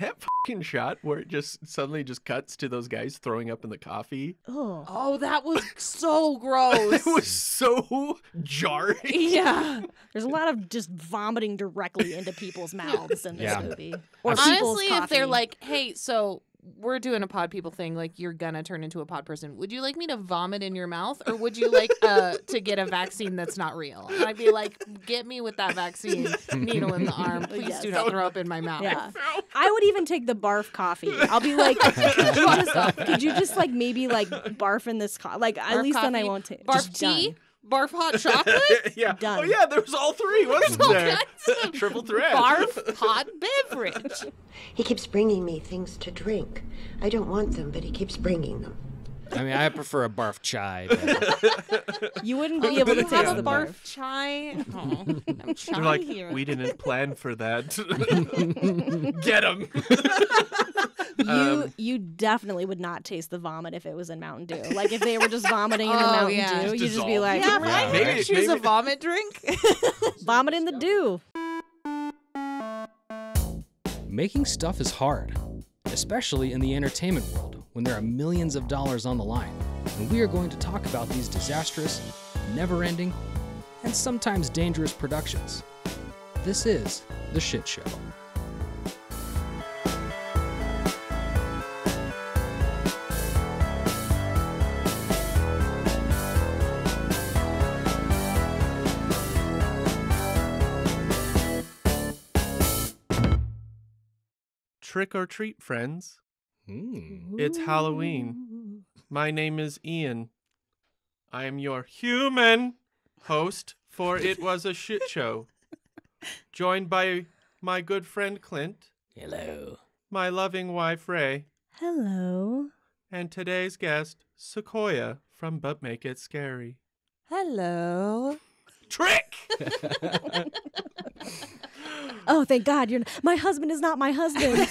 That fucking shot where it just suddenly just cuts to those guys throwing up in the coffee. Oh. Oh, that was so gross. It was so jarring. yeah. There's a lot of just vomiting directly into people's mouths in this Yeah. movie. Or people's Honestly, if they're coffee. like, hey, so we're doing a pod people thing, like you're gonna turn into a pod person. Would you like me to vomit in your mouth, or would you like uh, to get a vaccine that's not real? And I'd be like, get me with that vaccine needle in the arm. Please Yes. do not throw up in my mouth. Yeah. I would even take the barf coffee. I'll be like, could you just, could you just like maybe like barf in this co- like at Barf least then I won't take Barf just tea, done. Barf hot chocolate, yeah. Oh yeah, there was all three, wasn't all there? Triple threat. barf hot beverage. He keeps bringing me things to drink. I don't want them, but he keeps bringing them. I mean, I prefer a barf chai. But You wouldn't be able to taste have the a barf, barf. chai? Oh, I'm chai They're like, here. we didn't plan for that. Get him. You Um, you definitely would not taste the vomit if it was in Mountain Dew. Like if they were just vomiting in the Oh, Mountain yeah. Dew, Just you'd just be dissolve. like, yeah, if I Yeah. maybe, Maybe- choose a maybe- vomit drink. vomit in the dew. making stuff is hard, especially in the entertainment world when there are millions of dollars on the line. And we are going to talk about these disastrous, never ending, and sometimes dangerous productions. This is The Shit Show. Trick or treat, friends. Hmm. It's Halloween. My name is Ian. I am your human host for It Was a Shit Show. Joined by my good friend Clint, Hello. my loving wife Ray, Hello. and today's guest, Sequoia from But Make It Scary. Hello. Trick! Oh, thank God you're. N- my husband is not my husband.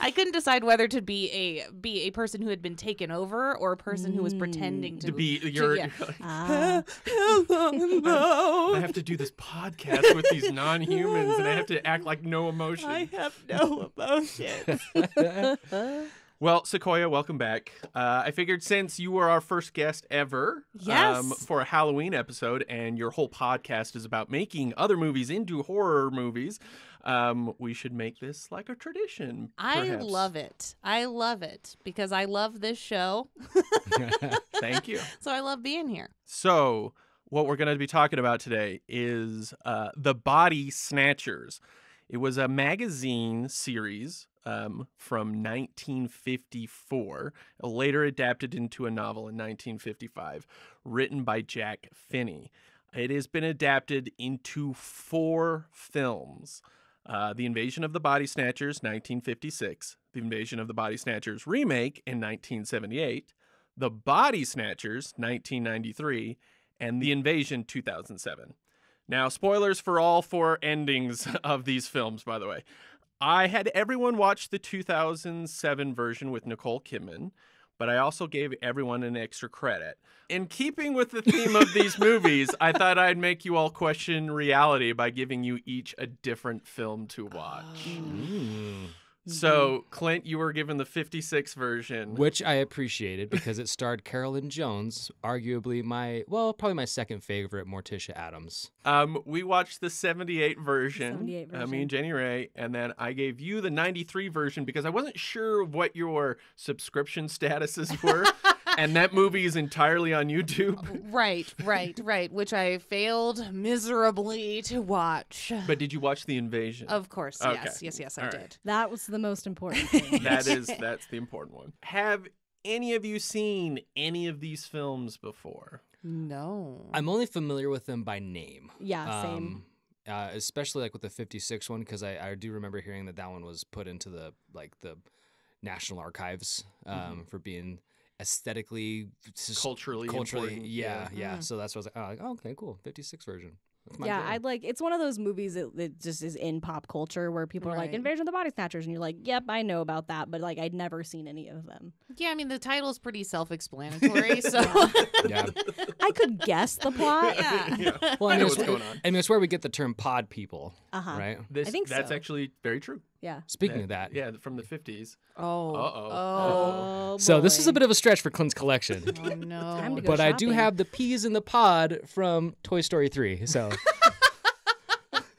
I couldn't decide whether to be a be a person who had been taken over or a person who was pretending to, to be your. yeah. Ah. I have to do this podcast with these non humans and I have to act like no emotion. I have no emotions. Well, Sequoia, welcome back. Uh, I figured since you were our first guest ever um, Yes. for a Halloween episode, and your whole podcast is about making other movies into horror movies, um, we should make this like a tradition. I love it. I love it because I love this show. Thank you. So I love being here. So, what we're going to be talking about today is uh, The Body Snatchers. It was a magazine series um, from 1954, later adapted into a novel in 1955, written by Jack Finney. It has been adapted into four films. Uh, the Invasion of the Body Snatchers, 1956. The Invasion of the Body Snatchers remake in 1978. The Body Snatchers, 1993, and The Invasion, 2007. Now, spoilers for all four endings of these films, by the way. I had everyone watch the 2007 version with Nicole Kidman, but I also gave everyone an extra credit. In keeping with the theme of these movies, I thought I'd make you all question reality by giving you each a different film to watch. Oh. So, Clint, you were given the 56 version. Which I appreciated because it starred Carolyn Jones, arguably my, well, probably my second favorite Morticia Addams. Um, we watched the 78 version, 78 Uh, me and Jenny Ray, and then I gave you the 93 version because I wasn't sure what your subscription statuses were. and that movie is entirely on YouTube. Right, right, right. Which I failed miserably to watch. But did you watch The Invasion? Of course, Okay. yes, yes, yes, I All right. did. That was the most important thing. that is that's the important one. Have any of you seen any of these films before? No. I'm only familiar with them by name. Yeah, same. Um, uh, especially like with the 56 one because I, I do remember hearing that that one was put into the like the National Archives um, for being aesthetically Culturally culturally important, yeah yeah. yeah, so that's what I was like oh, like, oh okay cool 56 version yeah, jam. I'd like. It's one of those movies that, that just is in pop culture where people are like Invasion of the Body Snatchers, and you're like, "Yep, I know about that," but like I'd never seen any of them. Yeah, I mean the title's pretty self-explanatory, so Yeah. I could guess the plot. yeah. Well, I I know mean, what's going on. I mean, it's where we get the term pod people, Uh huh. right? This, think that's so. actually very true. Yeah. Speaking of that, yeah, from the 50s. Oh. Uh-oh. Oh. so this is a boy. bit of a stretch for Clint's collection. Oh no. Time to go but I do shopping. have the peas in the pod from Toy Story 3. So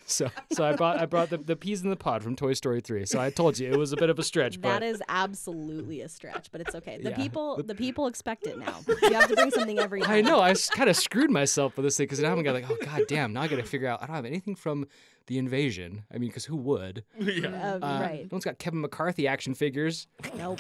So so I brought I brought the, the peas in the pod from Toy Story 3. So I told you it was a bit of a stretch, but That is absolutely a stretch, but it's okay. The Yeah. people, the people expect it now. You have to bring something every time. I know I kind of screwed myself with this thing because now I'm gonna like, oh god damn, now I gotta figure out. I don't have anything from the invasion. I mean, because who would? yeah. Uh, Uh, right. No one's got Kevin McCarthy action figures. Nope.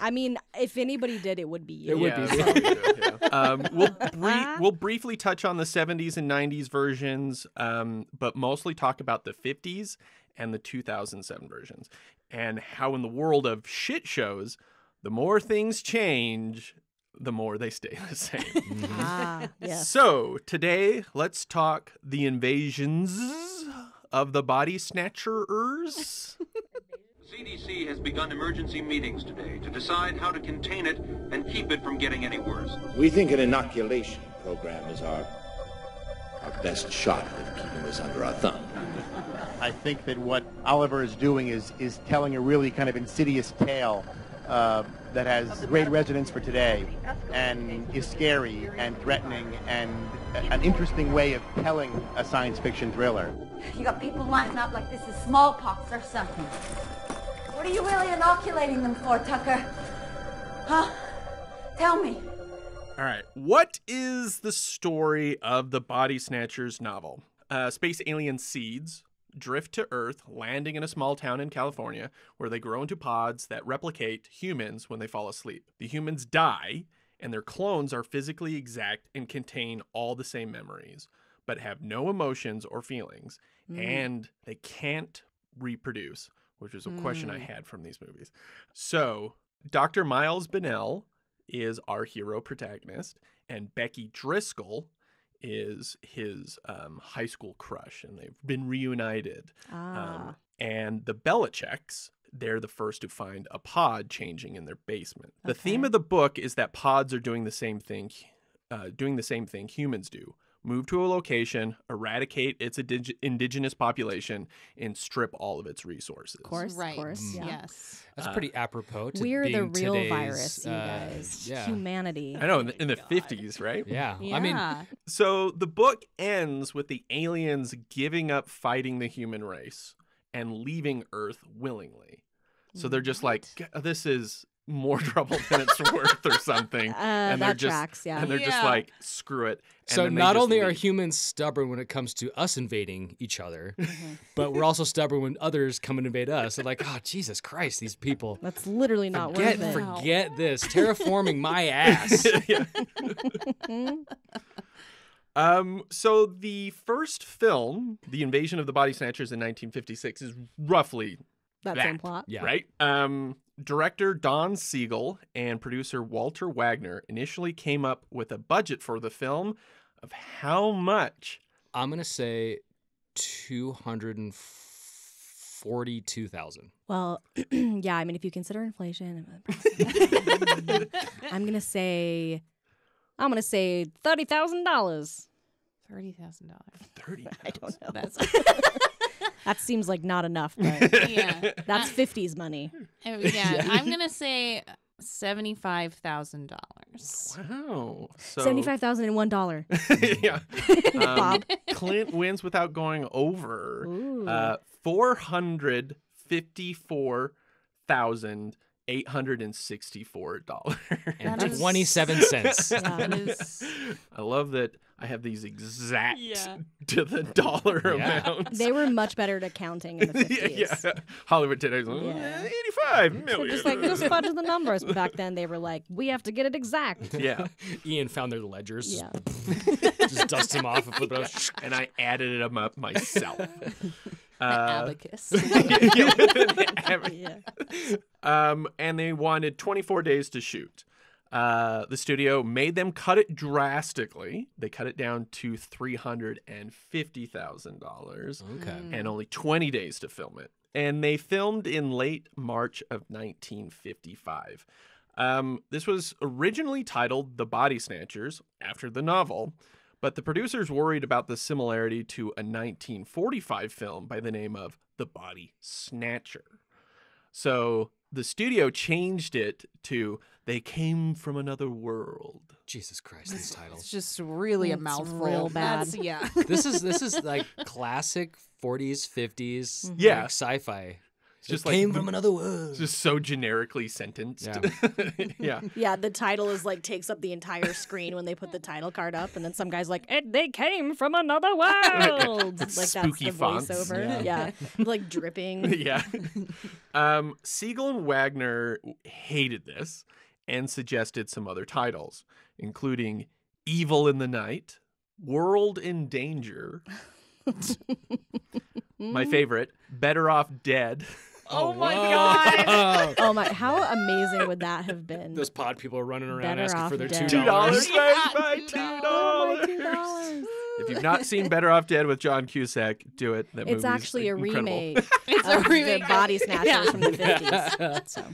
I mean, if anybody did, it would be you. It would yeah, be. that's probably true, yeah. Um, we'll brie- we'll briefly touch on the 70s and 90s versions, um, but mostly talk about the 50s and the 2007 versions, and how in the world of shit shows, the more things change, the more they stay the same. Ah, yes. So today, let's talk the invasions of the body snatchers. CDC has begun emergency meetings today to decide how to contain it and keep it from getting any worse. We think an inoculation program is our our best shot at keeping this under our thumb. I think that what Oliver is doing is is telling a really kind of insidious tale uh, that has great resonance for today, and is scary and threatening and an interesting way of telling a science fiction thriller. You got people lining up like this is smallpox or something. What are you really inoculating them for, Tucker? Huh? Tell me. All right. What is the story of the Body Snatchers novel? Uh, space alien seeds drift to Earth, landing in a small town in California where they grow into pods that replicate humans when they fall asleep. The humans die, and their clones are physically exact and contain all the same memories, but have no emotions or feelings, and they can't reproduce, which is a question I had from these movies. So, Dr. Miles Bennell is our hero protagonist, and Becky Driscoll is his um, high school crush, and they've been reunited. Ah. Um, and the Belicecs, they're the first to find a pod changing in their basement. The theme of the book is that pods are doing the same thing, uh, doing the same thing humans do. Move to a location, eradicate its indig- indigenous population, and strip all of its resources. Of course, Right. of course. Yeah. Yes. That's Uh, pretty apropos. To We're the real virus, you uh, guys. yeah. Humanity. I know in the, in the 50s, right? Yeah. Yeah. I mean, So the book ends with the aliens giving up fighting the human race and leaving Earth willingly. So they're just like, this is more trouble than it's worth or something. Uh, and they're just tracks, yeah. and they're just like, screw it. And so not just only are humans stubborn when it comes to us invading each other, Mm-hmm. but we're also stubborn when others come and invade us. They're like, oh Jesus Christ, these people. That's literally not Forget, worth it. forget this. Terraforming my ass. Um, so the first film, The Invasion of the Body Snatchers in 1956, is roughly That that, same plot. Yeah. right? Um, director Don Siegel and producer Walter Wagner initially came up with a budget for the film of how much? I'm gonna say two hundred and forty-two thousand. Well, yeah. I mean, if you consider inflation, I'm gonna say, I'm gonna say thirty thousand dollars. Thirty thousand dollars. Thirty. I don't know. That's That seems like not enough, but yeah. that's 50s money. Uh, yeah. I'm gonna say seventy-five thousand dollars. Wow. So Seventy-five thousand and one dollar. yeah. Um, Bob. Clint wins without going over. Ooh. Uh, four hundred fifty-four thousand eight hundred and sixty-four dollars. And That is- twenty-seven cents. That is. I love that I have these exact Yeah. to the dollar Yeah. amounts. They were much better at accounting in the 50s. yeah, Hollywood today's like, Yeah. "Eh, 85 So just like just fudge the numbers. Back then they were like, we have to get it exact. yeah. Ian found their ledgers. Yeah. Just dust them off and flip it out. And I added them up myself. Uh, abacus. yeah, with an ab- yeah. um, and they wanted 24 days to shoot. Uh, the studio made them cut it drastically. They cut it down to three hundred and fifty thousand dollars Okay. and only 20 days to film it. And they filmed in late March of 1955. Um, this was originally titled The Body Snatchers after the novel, but the producers worried about the similarity to a 1945 film by the name of The Body Snatcher. So the studio changed it to They Came from Another World. Jesus Christ, these titles! It's titles. just really a mouthful. real bad. That's, yeah. this is this is like classic 40s, 50s, mm-hmm. Yeah. like, sci-fi. It's just It like came the- from another world. Just so generically sentenced. Yeah. yeah. Yeah, the title is like takes up the entire screen when they put the title card up, and then some guy's like, "And they came from another world." It's like spooky that's the fonts. voiceover. Yeah. Yeah, like dripping. yeah. Um, Siegel and Wagner hated this and suggested some other titles, including Evil in the Night, World in Danger, my favorite, Better Off Dead. Oh my whoa. god. Oh my! How amazing would that have been? Those pod people are running around Better asking for their dead. two Two dollars, dollars. Yeah, $2. two Oh, my two dollars. dollars. If you've not seen Better Off Dead with John Cusack, do it. That It's actually a incredible. remake It's of a remake. the Body Snatchers Yeah. from the fifties. So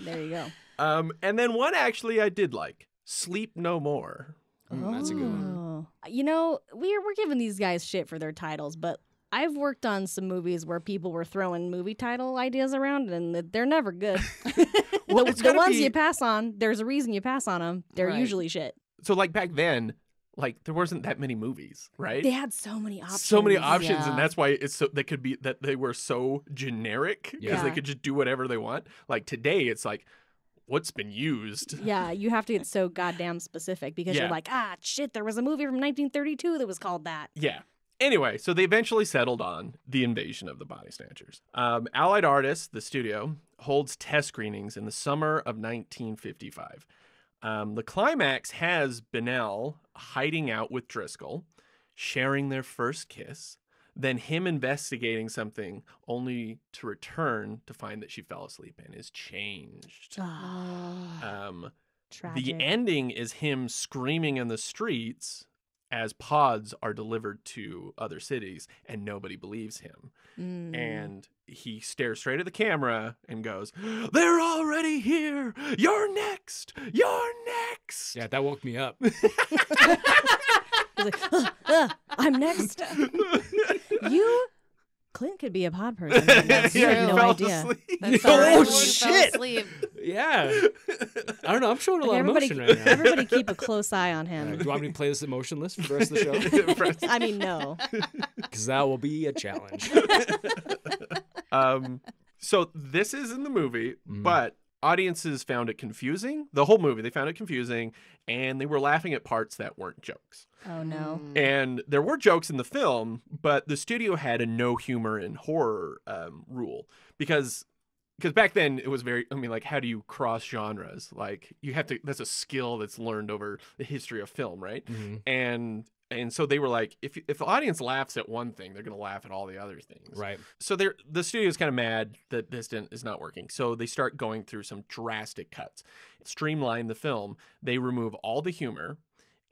there you go. Um, and then one actually I did like, Sleep No More. Mm, that's a good one. Oh. You know, we're we're giving these guys shit for their titles, but I've worked on some movies where people were throwing movie title ideas around, and they're never good. Well, the the ones be- you pass on, there's a reason you pass on them. They're Right. usually shit. So like back then, like there wasn't that many movies, right? They had so many options. so many options Yeah. and that's why it's so they could be that they were so generic because they could just do whatever they want like today it's like what's been used Yeah, you have to get so goddamn specific because Yeah. you're like, ah, shit, there was a movie from 1932 that was called that. yeah anyway so they eventually settled on the invasion of the body snatchers um, allied artists the studio holds test screenings in the summer of 1955 um, the climax has Bennell hiding out with Driscoll, sharing their first kiss, then him investigating something only to return to find that she fell asleep and is changed. Um, Tragic. the ending is him screaming in the streets as pods are delivered to other cities and nobody believes him. Mm. And he stares straight at the camera and goes, They're already here! You're next! You're next! Yeah, that woke me up. He's like, "Ugh, ugh, I'm next. you, Clint could be a pod person. and That's, Yeah, have he no fell idea. asleep. That's Oh, all right. You fell shit. asleep. yeah. I don't know. I'm showing a Okay, lot of everybody, emotion right now. everybody keep a close eye on Uh, him. do you want me to play this emotionless for the rest of the show? I mean, no. Because that will be a challenge. um, so this is in the movie, Mhm. but audiences found it confusing. The whole movie, they found it confusing, and they were laughing at parts that weren't jokes. Oh no. And there were jokes in the film, but the studio had a no humor in horror um, rule because because back then it was very. I mean, like, how do you cross genres? Like, you have to. That's a skill that's learned over the history of film, right? Mhm. And and so they were like, if if the audience laughs at one thing, they're gonna laugh at all the other things, Right. so they're the studio's kind of mad that this didn't, is not working. So they start going through some drastic cuts, streamline the film. They remove all the humor,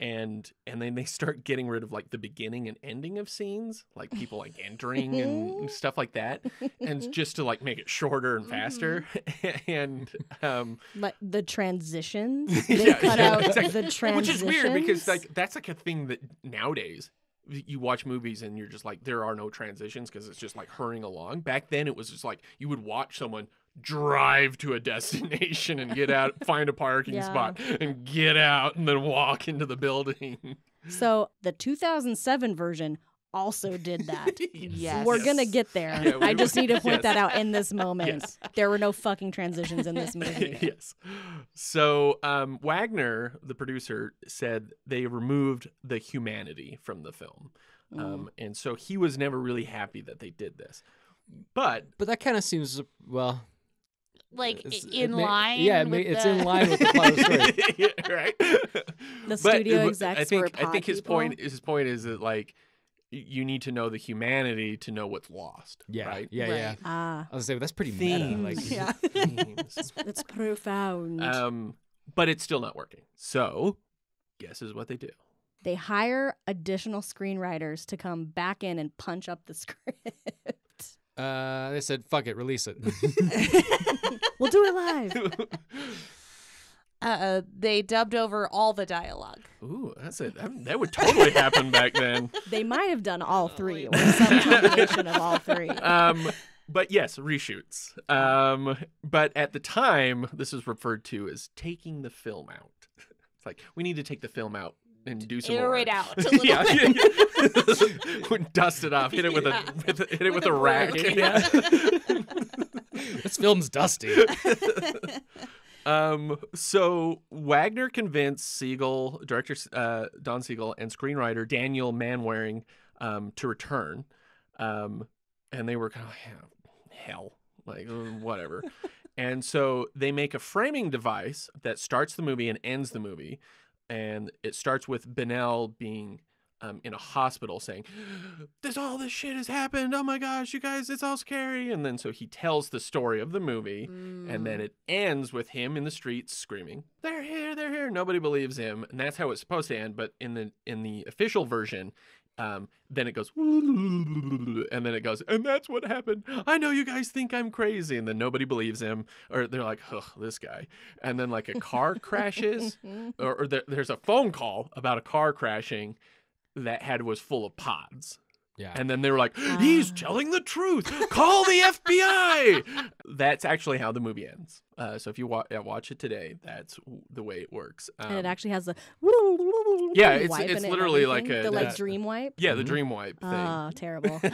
and and then they start getting rid of like the beginning and ending of scenes, like people like entering and stuff like that, and just to like make it shorter and faster. and um, Like the transitions. They yeah, cut yeah, out exactly. the Which is weird because like that's like a thing that nowadays you watch movies and you're just like there are no transitions because it's just like hurrying along. Back then it was just like you would watch someone drive to a destination and get out, find a parking Yeah. spot and get out and then walk into the building. So the 2007 version also did that. Yes. We're gonna get there. Yeah, we I just will. need to point Yes. that out in this moment. Yes. There were no fucking transitions in this movie. yes. So um, Wagner, the producer, said they removed the humanity from the film. Mm. Um, and so he was never really happy that they did this. But But that kind of seems, well, Like it's- i- it in may- line. Yeah, it may- it's the... in line with the plot of the story. Yeah, right. The studio it wa- execs I think were I think his people. point his point is that like you need to know the humanity to know what's lost. Yeah, Right. yeah, yeah. Ah, I was gonna say that's pretty meta. Like, yeah. Themes. it's profound. Um, but it's still not working. So, guess is what they do. They hire additional screenwriters to come back in and punch up the script. Uh, they said, "Fuck it, release it." we'll do it live. Uh, they dubbed over all the dialogue. Ooh, that's it. That, that would totally happen back then. They might have done all three or some combination of all three. Um, but yes, reshoots. Um, but at the time, this is referred to as taking the film out. It's like we need to take the film out and do some Air more. it out a little yeah, bit. dust it off. Hit it with Yeah. a with a, hit it with, With a a rack. rag, Yeah. this film's dusty. Um, so Wagner convinced Siegel, director uh, Don Siegel, and screenwriter Daniel Mainwaring um, to return. Um, and they were kind of hell, like uh, whatever. and so they make a framing device that starts the movie and ends the movie. And it starts with Bennell being um, in a hospital saying, "This all this shit has happened. Oh my gosh, you guys, it's all scary." And then so he tells the story of the movie, and then it ends with him in the streets screaming, "They're here! They're here!" Nobody believes him, and that's how it's supposed to end. But in the in the official version, um, then it goes, and then it goes, and that's what happened. I know you guys think I'm crazy, and then nobody believes him, or they're like, "Ugh, this guy," and then like a car crashes, or, or there, there's a phone call about a car crashing that had was full of pods. Yeah. And then they were like, he's telling the truth. Call the FBI. That's actually how the movie ends. Uh, so if you wa- watch it today, that's w- the way it works. and it Um, actually has the Yeah, it's- wipe in it's it literally like a- the like that- dream wipe. yeah, the dream wipe thing. Oh, terrible.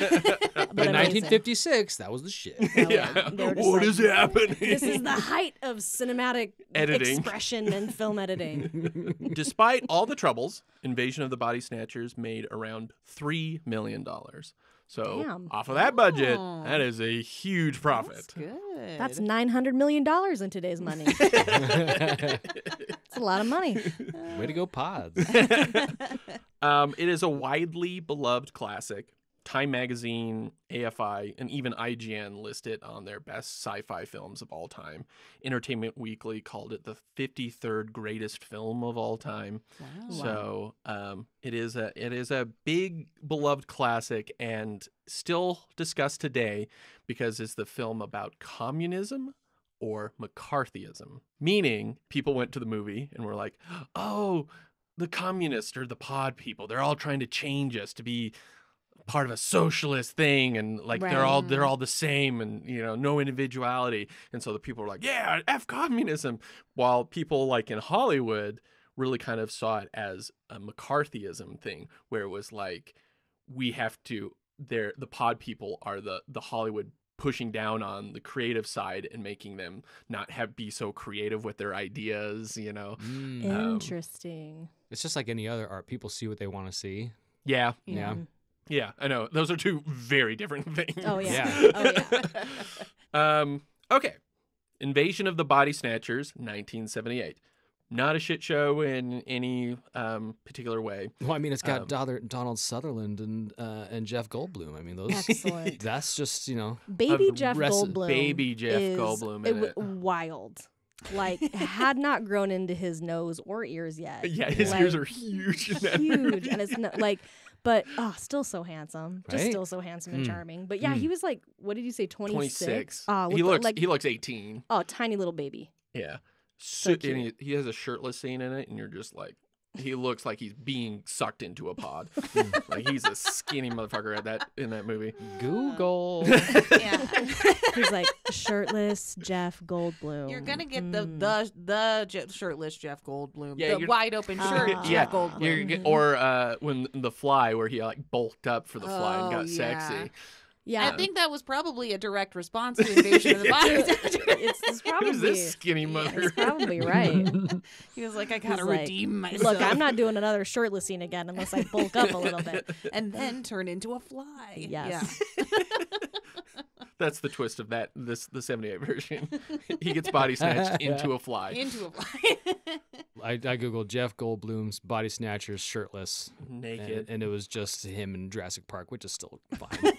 But amazing. 1956, that was the shit. yeah. They What like, is happening? This is the height of cinematic Editing. expression and film editing. Despite all the troubles, Invasion of the Body Snatchers made around $3 million. So Damn. off of that budget, Oh. that is a huge profit. Good. That's nine hundred million dollars in today's money. It's a lot of money. Way to go, pods. Um, it is a widely beloved classic. Time Magazine, AFI, and even IGN list it on their best sci fi films of all time. Entertainment Weekly called it the 53rd greatest film of all time. Wow. So um, it is a it is a big beloved classic and still discussed today because it's the film about communism or McCarthyism. Meaning people went to the movie and were like, "Oh, the communists or the pod people, they're all trying to change us to be part of a socialist thing and like they're all they're all the same and you know no individuality and so the people were like yeah f communism while people like in hollywood really kind of saw it as a mccarthyism thing where it was like we have to they're the pod people are the the hollywood pushing down on the creative side and making them not have be so creative with their ideas you know Mm. Um, Interesting. It's just like any other art. People see what they want to see. yeah Yeah. Yeah i know those are two very different things Oh yeah. Yeah. Oh yeah. Um, okay. Invasion of the Body Snatchers, 1978. Not a shit show in any um, particular way. Well, I mean, it's got Um, Dother- Donald Sutherland and uh, and Jeff Goldblum. I mean, those. Excellent. That's just you know. Baby Jeff rest- Goldblum. baby Jeff is, Goldblum it in w- it. Wild. Like had not grown into his nose or ears yet. Yeah, his Like, ears are huge. Huge, and it's not, like, but oh, still so handsome, just Right? still so handsome and Mm. charming. But yeah, hmm. he was like, what did you say, 26. six? Oh, ah, he look- looks like he looks 18. oh, tiny little baby. Yeah. So So, and he, he has a shirtless scene in it, and you're just like, he looks like he's being sucked into a pod. like he's a skinny motherfucker at that in that movie. Google. yeah. He's like shirtless Jeff Goldblum. You're gonna get the Mm. the the Je- shirtless Jeff Goldblum, Yeah, the you're- wide open shirt Ah. Jeff yeah, Goldblum. you're get- or uh, when the fly, where he like bulked up for the fly and Oh, got yeah. sexy. Yeah. I think that was probably a direct response to Invasion of the Body Snatchers. it's, it's probably Who's this skinny mother? it's probably right. He was like, I gotta like, redeem myself. Look, I'm not doing another shirtless scene again unless I bulk up a little bit. and then turn into a fly. Yes. That's the twist of that this the 78 version. he gets body snatched into a fly. Into a fly. I, I googled Jeff Goldblum's body snatchers shirtless, Naked. and it was just him in Jurassic Park, which is still fine.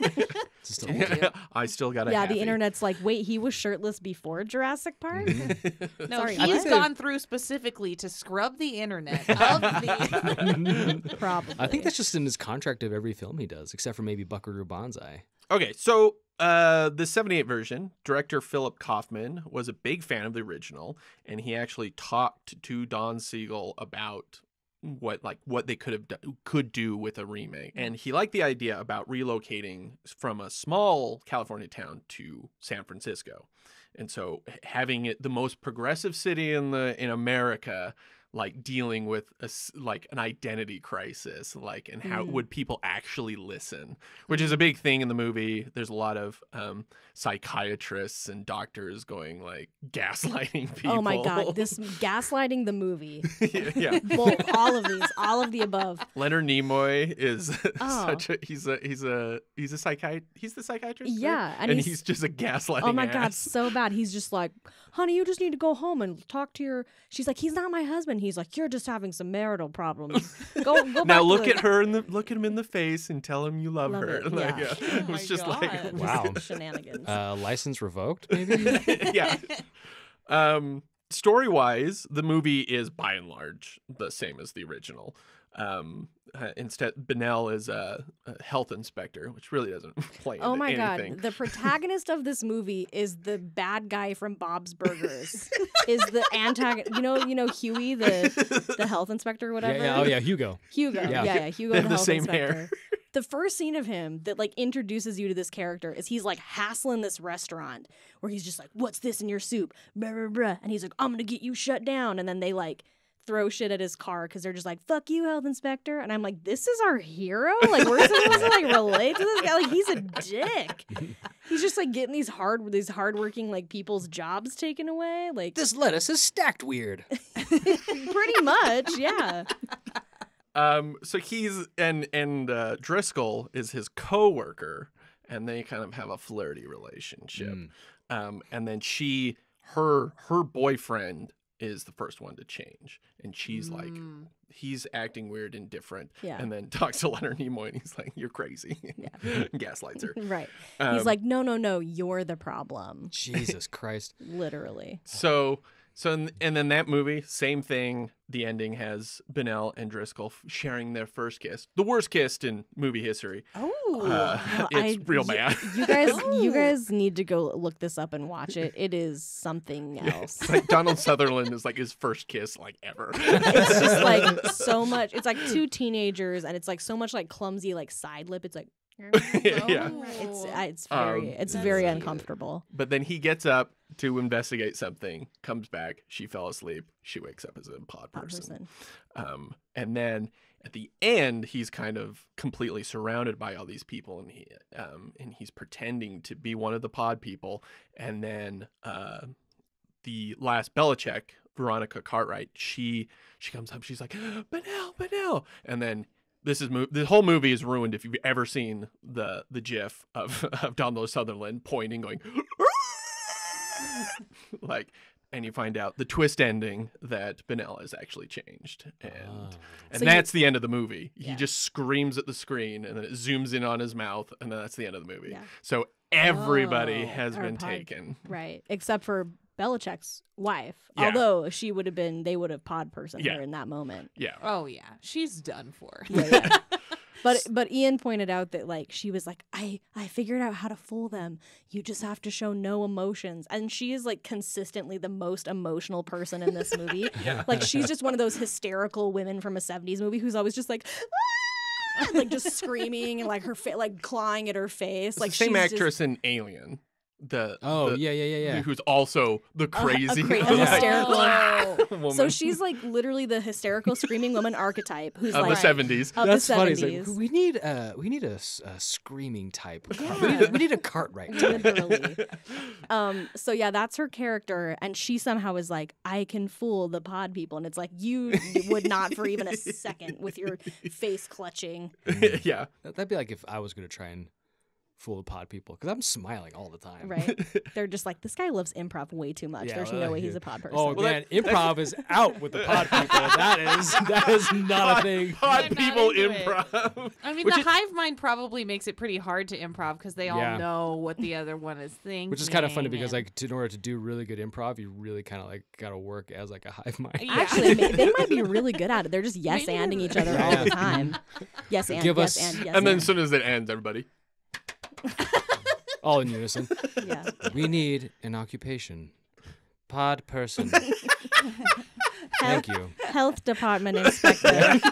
It's still legit. I still got a yeah, halfie. the internet's like, wait, he was shirtless before Jurassic Park? Mm-hmm. No, Sorry, he's what? gone through specifically to scrub the internet of the. Probably. I think that's just in his contract of every film he does, except for maybe Buckaroo Banzai. Okay, so uh, the 78 version, director Philip Kaufman was a big fan of the original, and he actually talked to Don Siegel about what like what they could have do- could do with a remake. And he liked the idea about relocating from a small california town to san francisco. And so having it the most progressive city in the in america like dealing with a like an identity crisis like and how Mm. would people actually listen which is a big thing in the movie there's a lot of um psychiatrists and doctors going like gaslighting people Oh my god, this gaslighting the movie. yeah well, all of these, all of the above. Leonard Nimoy is Oh. such a he's a he's a he's a psychiat he's the psychiatrist? Yeah, and and, he's- he's, just a gaslighting Oh my god, so bad. He's just like, honey, you just need to go home and talk to your. She's like, he's not my husband. He's like, you're just having some marital problems. Go, go. now back look the- at her in the look at him in the face and tell him you love, Love her it, Like, yeah. Oh it was just God. like Wow. shenanigans. Uh, license revoked, maybe? yeah um story wise the movie is by and large the same as the original um uh, instead Bennell is a, a health inspector which really doesn't play Oh my anything. god, the protagonist of this movie is the bad guy from Bob's Burgers. is the antagonist? You know, you know Huey, the the health inspector, or whatever. yeah, oh, yeah, Hugo. Hugo. Yeah. Yeah, yeah, Hugo They the, the health same hair. The first scene of him that like introduces you to this character is he's like hassling this restaurant where he's just like, "What's this in your soup?" Blah, blah, blah. and he's like, "I'm gonna get you shut down," and then they like throw shit at his car because they're just like, "Fuck you, health inspector," and I'm like, "This is our hero? Like we're supposed to like relate to this guy? Like he's a dick. He's just like getting these hard these hardworking like people's jobs taken away. Like This lettuce is stacked weird. pretty much, yeah." Um, so he's and and uh, Driscoll is his co-worker, and they kind of have a flirty relationship. Mm. Um, and then she, her her boyfriend is the first one to change, and she's like, Mm. he's acting weird and different. Yeah. And then talks to Leonard Nimoy, and he's like, "You're crazy." Yeah. Gaslights her. Right. Um, He's like, no, no, no, you're the problem. Jesus Christ. Literally. So so in, and then that movie, same thing. The ending has Bennell and Driscoll sharing their first kiss, the worst kiss in movie history. Oh. Uh, Well, it's I- real you- bad. You guys, you Oh. guys need to go look this up and watch it. It is something else. It's like Donald Sutherland is like his first kiss like ever. it's just like so much. It's like two teenagers, and it's like so much like clumsy like side lip. It's like yeah. it's Oh. it's very Um, it's very cute. uncomfortable. But then he gets up to investigate something, comes back, she fell asleep, she wakes up as a pod Pod person. person. Um, and then at the end, he's kind of completely surrounded by all these people, and he um, and he's pretending to be one of the pod people. And then uh, the last Belicec, Veronica Cartwright, she she comes up, she's like, "Bennell, Bennell," and then. This is mo- the whole movie is ruined if you've ever seen the the GIF of of Donald Sutherland pointing, going like, and you find out the twist ending that Bennell has actually changed, and Oh. and So you- that's the end of the movie. He just screams at the screen, and then it zooms in on his mouth, and then that's the end of the movie. Yeah. So everybody Oh. has been pod- taken. Right. Except for Belicec's wife. Yeah. Although she would have been, they would have pod person Yeah. her in that moment. Yeah. Oh yeah, she's done for. Yeah, yeah. But but Ian pointed out that like she was like I I figured out how to fool them. You just have to show no emotions. And she is like consistently the most emotional person in this movie. Yeah. Like she's just one of those hysterical women from a 70s movie who's always just like "Ah!" like just screaming and like her fa- like clawing at her face. It's like the same she's just- actress in Alien. The Oh, the- yeah, yeah, yeah, yeah. Who's also the a crazy, cra- a hysterical- woman So she's like literally the hysterical screaming woman archetype who's of like the seventies. of That's the 70s. funny. It's like, we need a we need a, s- a screaming type. We, need a, we need a Cartwright type. literally. Um, so yeah, that's her character, and she somehow is like, I can fool the pod people, and it's like you would not for even a second with your face clutching. yeah. That'd be like if I was going to try and full of pod people because I'm smiling all the time. Right? They're just like this guy loves improv way too much. Yeah, There's well, no way he's a pod person. Oh Well, man, that- improv is out with the pod people. That is that is not a thing. Pod They're people into it. improv. I mean, Which the is- hive mind probably makes it pretty hard to improv because they all Yeah. know what the other one is thinking. Which is kind of funny because like to, in order to do really good improv, you really kind of like got to work as like a hive mind. Yeah. Actually, they might be really good at it. They're just yes Maybe anding each other all the time. Yes and Give yes us- and yes and then as soon as it ends, everybody. all in unison. yeah. We need an occupation. Pod person. Thank you. Health department inspector.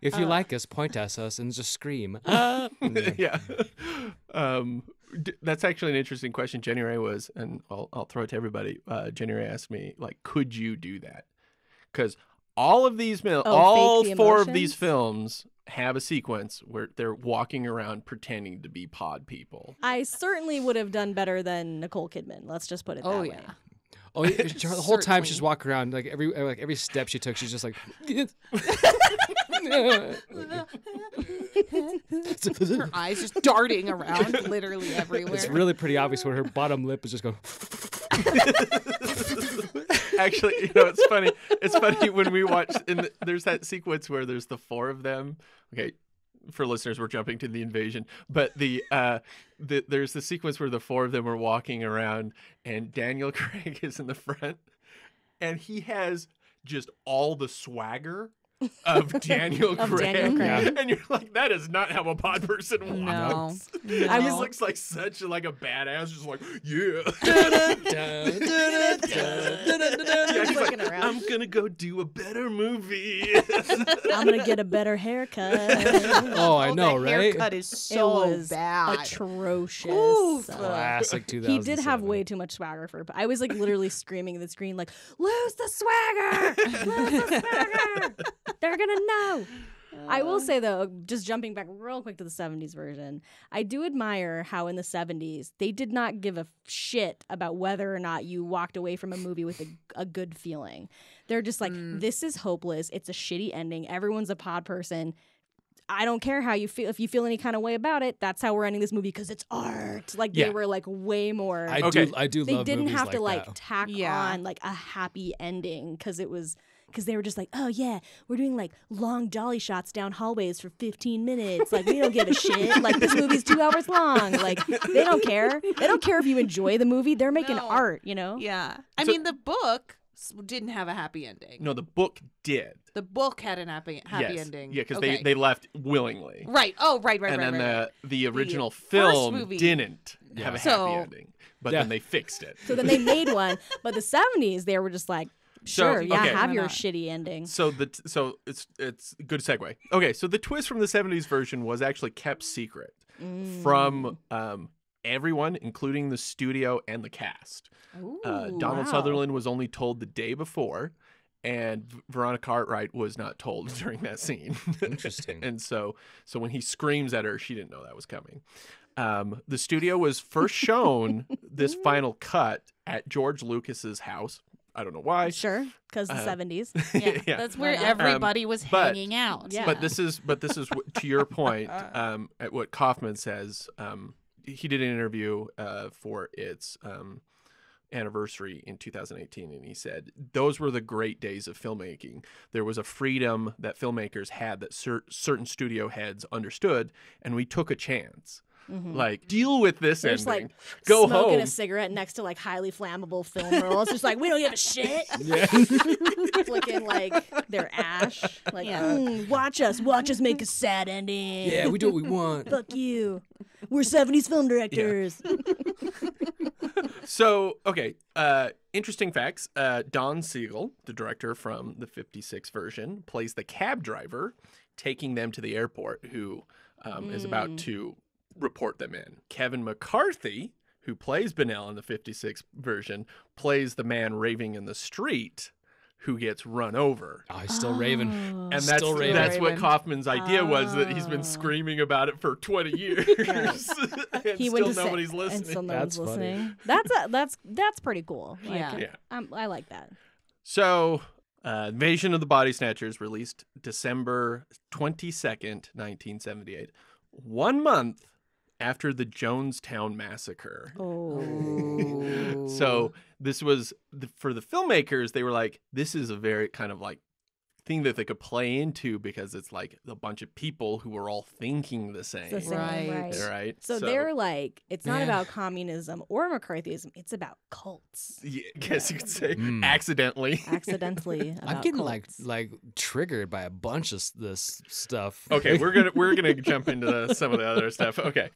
If Uh. you like us, point at us and just scream. "Ah." yeah. Um, d- that's actually an interesting question. Jenny Ray was, and I'll, I'll throw it to everybody. Uh, Jenny Ray asked me, like, could you do that? Because all of these, mil- Oh, all the four of these emotions? films have a sequence where they're walking around pretending to be pod people. I certainly would have done better than Nicole Kidman. Let's just put it Oh that yeah. way. Oh, yeah, the whole time she's walking around, like every uh, like every step she took, she's just like. Her eyes just darting around literally everywhere. it's really pretty obvious when her bottom lip is just going. Actually, you know, it's funny. It's funny when we watch. In the, there's that sequence where there's the four of them. Okay, for listeners, we're jumping to the invasion, but the uh, the there's the sequence where the four of them are walking around, and Daniel Craig is in the front, and he has just all the swagger of Daniel Of Craig, Daniel Craig. and you're like, that is not how a pod person no. walks. no. He looks like such like a badass, just like yeah. Yeah, he's like, around. I'm gonna go do a better movie. I'm gonna get a better haircut. Oh, I Oh, know, the right? Haircut is so it was bad. atrocious. Oof. Uh, Classic 2000. he did have way too much swagger for. But I was like literally screaming at the screen, like, "Lose the swagger! Lose the swagger! They're gonna know." I will um, say though, just jumping back real quick to the 70s version, I do admire how in the 70s they did not give a shit about whether or not you walked away from a movie with a, a good feeling. They're just like, mm. this is hopeless. It's a shitty ending. Everyone's a pod person. I don't care how you feel. If you feel any kind of way about it, that's how we're ending this movie because it's art. Like Yeah. they were like way more. I Okay. do. I do they love didn't movies have to like like that. tack Yeah. on like a happy ending because it was because they were just like, oh yeah, we're doing like long dolly shots down hallways for 15 minutes. Like we don't give a shit. Like this movie's two hours long. Like they don't care. They don't care if you enjoy the movie. They're making No. art. You know. Yeah. I So- mean, the book didn't have a happy ending. no, the book did. The book had an happy happy yes. ending. Yeah, because Okay. they, they left willingly. Right. Oh, right, right, and right, then right. right. the the original first film movie- didn't have a happy So- ending, but Yeah. then they fixed it. So then they made one, but the 70s they were just like, So, sure, yeah, okay. have your not? shitty ending. So the t- so it's it's good segue. Okay, so the twist from the '70s version was actually kept secret Mm. from um, everyone, including the studio and the cast. Uh, Donald wow. Sutherland was only told the day before, and V- Veronica Cartwright was not told during that scene. Interesting. and so, so when he screams at her, she didn't know that was coming. Um, the studio was first shown this final cut at George Lucas's house. I don't know why. Sure, because the Uh, 70s. Yeah, yeah. that's where not? everybody was but- hanging out. Yeah. But this is but this is to your point. Um, at what Kaufman says. Um, he did an interview uh, for its um, anniversary in 2018, and he said those were the great days of filmmaking. There was a freedom that filmmakers had that cer- certain studio heads understood, and we took a chance. Like deal with this They're just like Go smoking home. a cigarette next to like highly flammable film rolls. Just like we don't give a shit. Yeah. Flicking like their ash. Like, Yeah. "Mm, watch us, watch us make a sad ending. yeah, we do what we want. Fuck you. We're '70s film directors. So, okay, uh, interesting facts. Uh, Don Siegel, the director from the 56 version, plays the cab driver taking them to the airport who um, is about to report them in. Kevin McCarthy, who plays Bennell in the 56 version, plays the man raving in the street who gets run over. Oh, he's still raving. And that's Still raving. that's what Kaufman's idea was that he's been screaming about it for 20 years. and He still went to say- nobody's and listening. still no That's one's funny. listening. That's a, that's that's pretty cool. Like, Yeah. Yeah. I'm, I like that. So, uh, Invasion of the Body Snatchers released December 22nd, 1978. one month after the Jonestown massacre. Oh. So this was the, for the filmmakers. They were like, this is a very kind of like thing that they could play into because it's like a bunch of people who are all thinking the same. It's the same, Right. right. Right. So, they're like, it's not Man. about communism or McCarthyism. It's about cults. Yeah, I guess you could say Mm. accidentally. Accidentally, I'm getting like cults. like triggered by a bunch of this stuff. Okay, we're gonna we're gonna jump into the, some of the other stuff. Okay.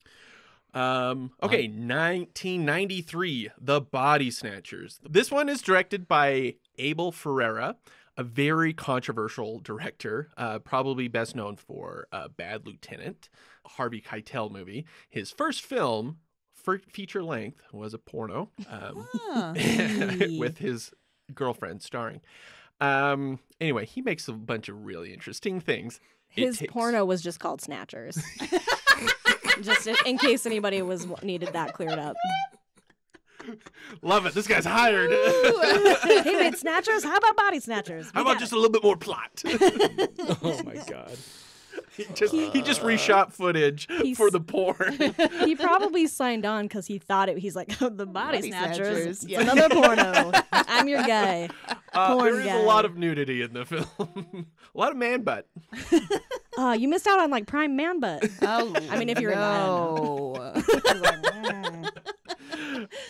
Um, okay, 1993, The Body Snatchers. This one is directed by Abel Ferrara, a very controversial director, uh, probably best known for uh, Bad Lieutenant, Harvey Keitel movie. His first film, for feature length, was a porno um, Huh. with his girlfriend starring. Um, anyway, he makes a bunch of really interesting things. His takes- porno was just called Snatchers. just in, in case anybody was needed that cleared up. Love it. This guy's hired. he made Snatchers. How about Body Snatchers? How about just it. a little bit more plot? oh my god. he just he just reshot footage for the porn. He probably signed on because he thought it. He's like the Body, Body Snatchers. Snatchers, yeah. another porno. I'm your guy. Uh, Porn there is guy. a lot of nudity in the film. a lot of man butt. Oh, you missed out on like prime man butt. Oh, I mean, if you're in- I no.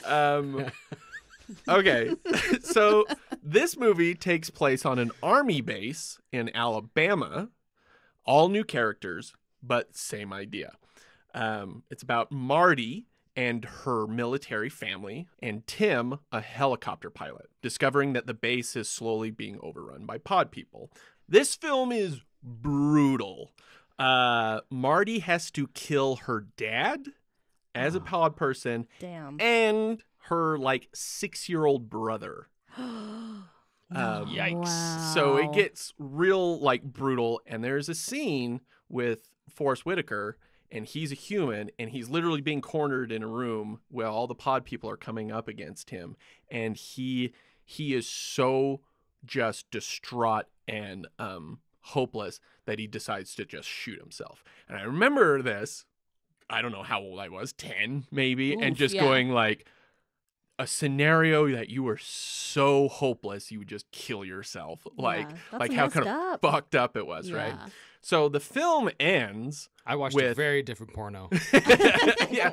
Um, okay, so this movie takes place on an army base in Alabama. All new characters, but same idea. Um, it's about Marty and her military family, and Tim, a helicopter pilot, discovering that the base is slowly being overrun by pod people. This film is brutal. Uh, Marty has to kill her dad as a pod person Damn. and her like six year old brother. Um, Yikes. So it gets real like brutal, and there's a scene with Forest Whitaker, and he's a human, and he's literally being cornered in a room where all the pod people are coming up against him, and he he is so just distraught and um hopeless that he decides to just shoot himself. And I remember this. I don't know how old I was, 10 maybe, and just yeah. going like a scenario that you were so hopeless you would just kill yourself. Like Yeah, like how kind of fucked up it was, right? Yeah. So the film ends I watched a very different porno. yeah.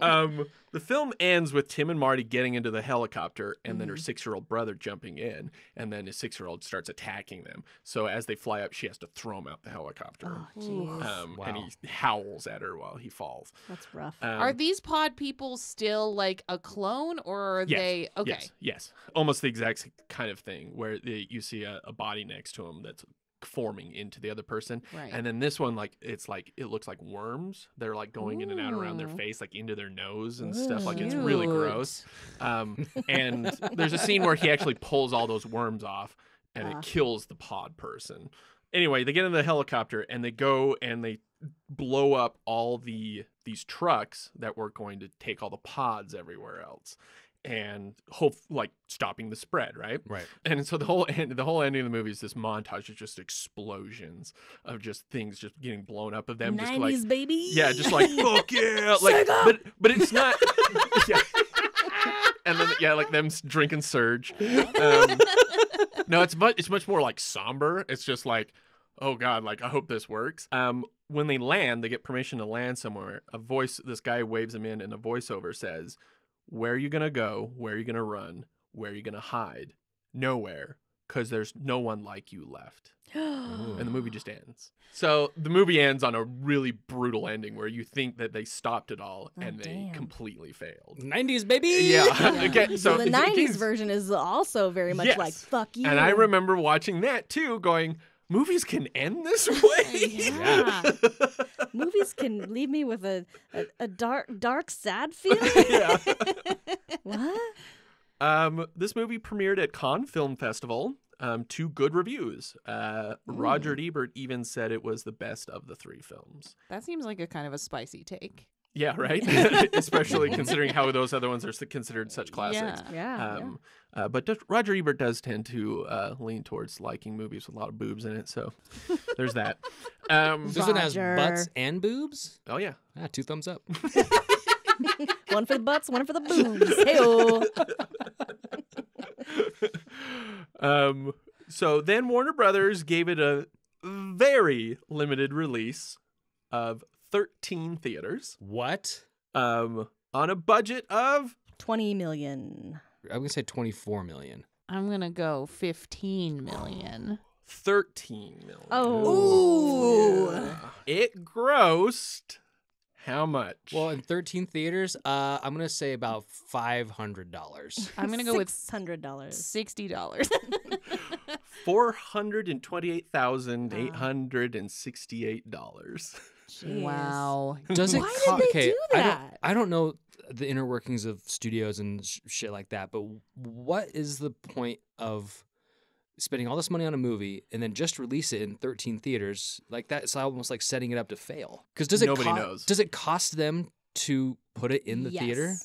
um, the film ends with Tim and Marty getting into the helicopter, and then her Mm-hmm. six-year-old brother jumping in, and then his six-year-old starts attacking them. So as they fly up, she has to throw him out the helicopter, Oh, jeez. um, and he howls at her while he falls. That's rough. Um, Are these pod people still like a clone, or are yes, they okay? Yes, yes, almost the exact s- kind of thing where the, you see a, a body next to him that's forming into the other person. Right. And then this one, like it's like it looks like worms. They're like going in and out around their face, like into their nose and stuff. Like it's really gross. Um, and there's a scene where he actually pulls all those worms off, and Ah. it kills the pod person. Anyway, they get in the helicopter and they go and they blow up all the these trucks that were going to take all the pods everywhere else and hope like stopping the spread right Right. and so the whole end, the whole ending of the movie is this montage of just explosions of just things just getting blown up of them just like baby. yeah just like fuck yeah like Sega! but but it's not yeah and then yeah like them drinking surge um, no it's much it's much more like somber it's just like oh god like i hope this works um when they land they get permission to land somewhere a voice this guy waves them in and a voiceover says where are you gonna go where are you gonna run where are you gonna hide nowhere because there's no one like you left and the movie just ends so the movie ends on a really brutal ending where you think that they stopped it all Oh, and they damn. completely failed 90s baby. yeah again So, so the 90s version is also very much Yes. like fuck you. and i remember watching that too going movies can end this way Yeah. movies can leave me with a, a, a dark dark sad feeling. yeah what? Um, this movie premiered at Cannes Film Festival um, to good reviews. Uh, Roger Ebert even said it was the best of the three films. That seems like a kind of a spicy take. Yeah, right. Especially considering how those other ones are considered such classics. Yeah. Yeah. Um, uh, but does- Roger Ebert does tend to uh, lean towards liking movies with a lot of boobs in it, so there's that. Um, This one has butts and boobs. oh yeah, Ah, two thumbs up. one for the butts, one for the boobs. Hey-o. um, so then Warner Brothers gave it a very limited release of 13 theaters. What? Um, on a budget of 20 million. I'm gonna say 24 million. I'm gonna go 15 million. 13 million. Oh. Yeah. It grossed how much? Well, in 13 theaters, uh, I'm gonna say about $500. I'm gonna go with $600. $60. $428,868. Wow. Does it? Why co- did they okay, do that? I don't, I don't, know the inner workings of studios and sh- shit like that, but what is the point of spending all this money on a movie and then just release it in 13 theaters? Like that's almost like setting it up to fail. Because does it? Nobody co- knows. Does it cost them to put it in the yes. theater?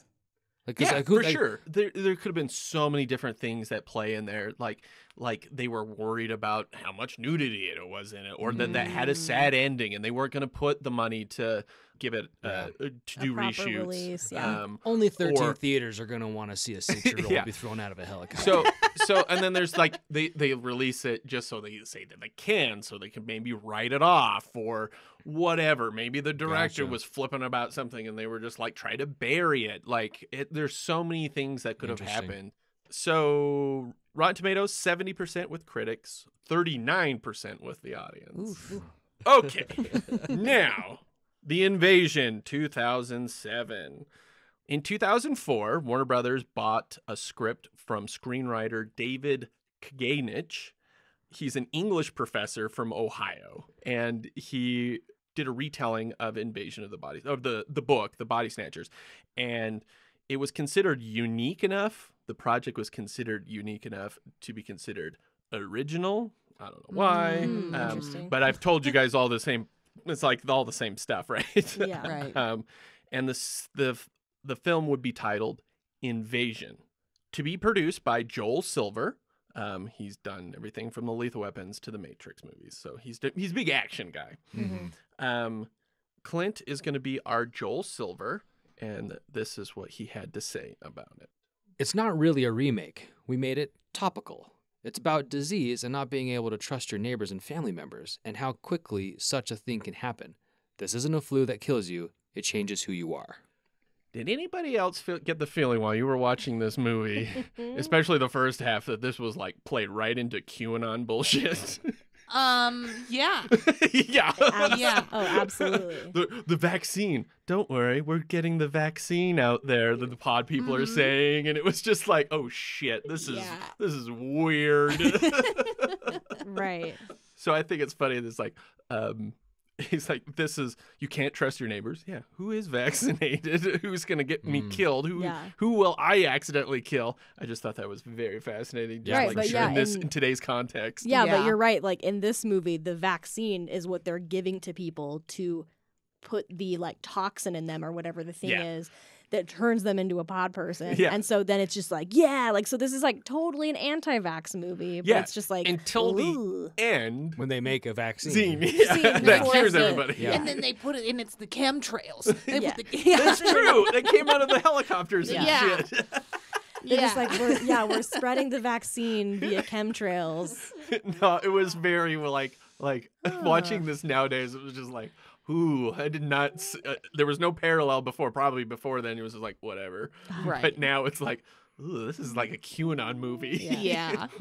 Yes. Like, 'cause, Yeah, like, who- for like- sure. There, there could have been so many different things that play in there. Like, like they were worried about how much nudity it was in it, or that that had a Mm. sad ending, and they weren't going to put the money to give it uh, Yeah. to A do proper reshoots. release, yeah. Um, Only 13 or- theaters are gonna want to see a six-year-old Yeah. be thrown out of a helicopter. so so and then there's like they they release it just so they say that they can so they can maybe write it off or whatever. Maybe the director Gotcha. was flipping about something and they were just like try to bury it. Like it, there's so many things that could have happened. So rotten tomatoes 70% with critics 39% with the audience. Okay. Now the invasion 2007 in 2004, Warner Brothers bought a script from screenwriter David Kajganich. He's an English professor from Ohio, and he did a retelling of Invasion of the Body of the the book, The Body Snatchers, and it was considered unique enough. The project was considered unique enough to be considered original. I don't know why, Mm, um, but I've told you guys all the same. It's like all the same stuff, right? Yeah. Right. um, and the the the film would be titled Invasion, to be produced by Joel Silver. Um, he's done everything from the Lethal Weapons to the Matrix movies, so he's he's a big action guy. Mhm. Um, Clint is going to be our Joel Silver, and this is what he had to say about it. It's not really a remake. We made it topical. It's about disease and not being able to trust your neighbors and family members, and how quickly such a thing can happen. This isn't a flu that kills you, it changes who you are. Did anybody else feel, get the feeling while you were watching this movie, especially the first half, that this was like played right into QAnon bullshit? Um. Yeah. yeah. Abs- Yeah. Oh, absolutely. the the vaccine. Don't worry, we're getting the vaccine out there. That the pod people are Mhm. saying, and it was just like, oh shit, this is Yeah. this is weird. right. so I think it's funny. That's like, um, he's like, this is you can't trust your neighbors. Yeah, who is vaccinated? Who's gonna get me Mm. killed? Who Yeah. who will I accidentally kill? I just thought that was very fascinating. Just Right, like but in yeah, this and- in today's context. Yeah, Yeah. but you're right. Like in this movie, the vaccine is what they're giving to people to put the like toxin in them or whatever the thing Yeah. is that turns them into a pod person. Yeah. And so then it's just like, yeah, like so this is like totally an anti-vax movie, but Yeah, it's just like until the end. When they make a vaccine. Zine, yeah, See, that cures the- everybody. Yeah. And then they put it in. It's the chemtrails. They Yeah. put the, That's true. They came out of the helicopters and Yeah. shit. They're just like, we're, yeah, we're spreading the vaccine via chemtrails. no, it was very like like watching this nowadays. It was just like, ooh, I did not. s- Uh, there was no parallel before. Probably before then, it was just like whatever. Right. But now it's like, ooh, this is like a QAnon movie. Yeah.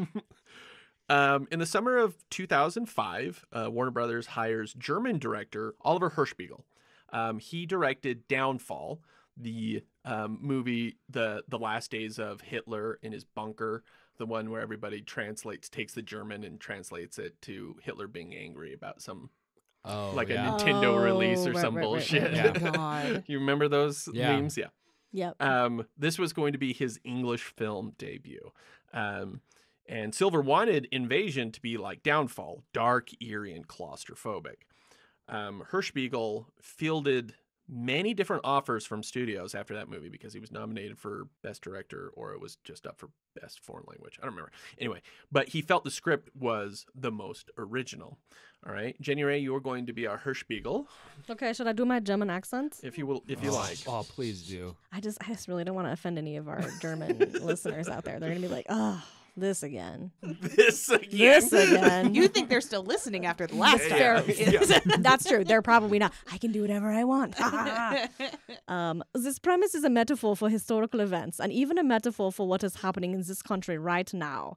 Um, in the summer of 2005, uh, Warner Brothers hires German director Oliver Hirschbiegel. Um, he directed Downfall, the um, movie, the the last days of Hitler in his bunker, the one where everybody translates, takes the German and translates it to Hitler being angry about some Oh, like yeah. a Nintendo release Oh, or right, some right, right, bullshit. right, Yeah. Oh, God. you remember those Yeah. memes? Yeah. Yep. Um, this was going to be his English film debut. Um, and Silver wanted Invasion to be like Downfall, dark, eerie, and claustrophobic. Um, Hirschbiegel fielded many different offers from studios after that movie because he was nominated for Best Director or it was just up for Best Foreign Language. I don't remember. Anyway, but he felt the script was the most original. All right, Jenny Ray, you are going to be our Hirschspiegel, Okay, should I do my German accent? if you will, if you oh, like. Oh, please do. I just, I just really don't want to offend any of our German listeners out there. They're gonna be like, oh, this again, this again. this again. You think they're still listening after the last Yeah. time? That's true. They're probably not. I can do whatever I want. Ah, ah, ah. um, this premise is a metaphor for historical events and even a metaphor for what is happening in this country right now.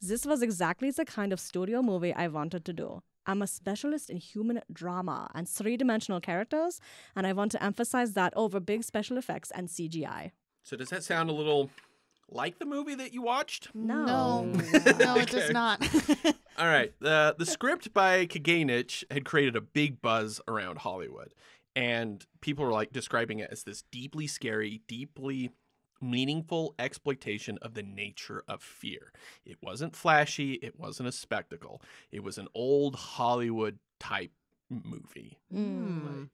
This was exactly the kind of studio movie I wanted to do. I'm a specialist in human drama and three dimensional characters, and I want to emphasize that over big special effects and CGI. So does that sound a little like the movie that you watched? No. No, no, it does not. All right. The the script by Kajganich had created a big buzz around Hollywood, and people were like describing it as this deeply scary, deeply meaningful exploitation of the nature of fear. It wasn't flashy. It wasn't a spectacle. It was an old Hollywood type movie. Mm.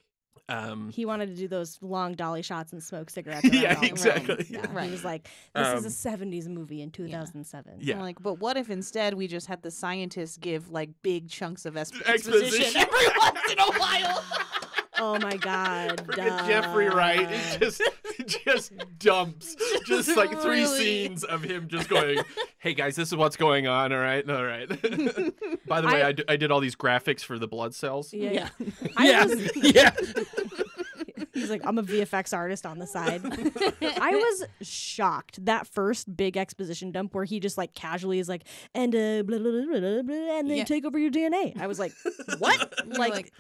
Um, He wanted to do those long dolly shots and smoke cigarettes. Yeah, all the room. exactly. Yeah, Right. He was like, "This Um, is a '70s movie in 2007." Yeah. I'm like, but what if instead we just had the scientists give like big chunks of es- Exposition. exposition every once in a while? Oh my God. Freaking Jeffrey Wright it just just dumps just like three scenes of him just going, "Hey guys, this is what's going on. All right, all right." By the way, I, I- d- I did all these graphics for the blood cells. Yeah. yeah. Yeah, I was, yeah. He's like, I'm a VFX artist on the side. I was shocked that first big exposition dump where he just like casually is like, and uh, blah, blah, blah, blah, blah, and they Yeah. take over your DNA. I was like, what? You're like, like,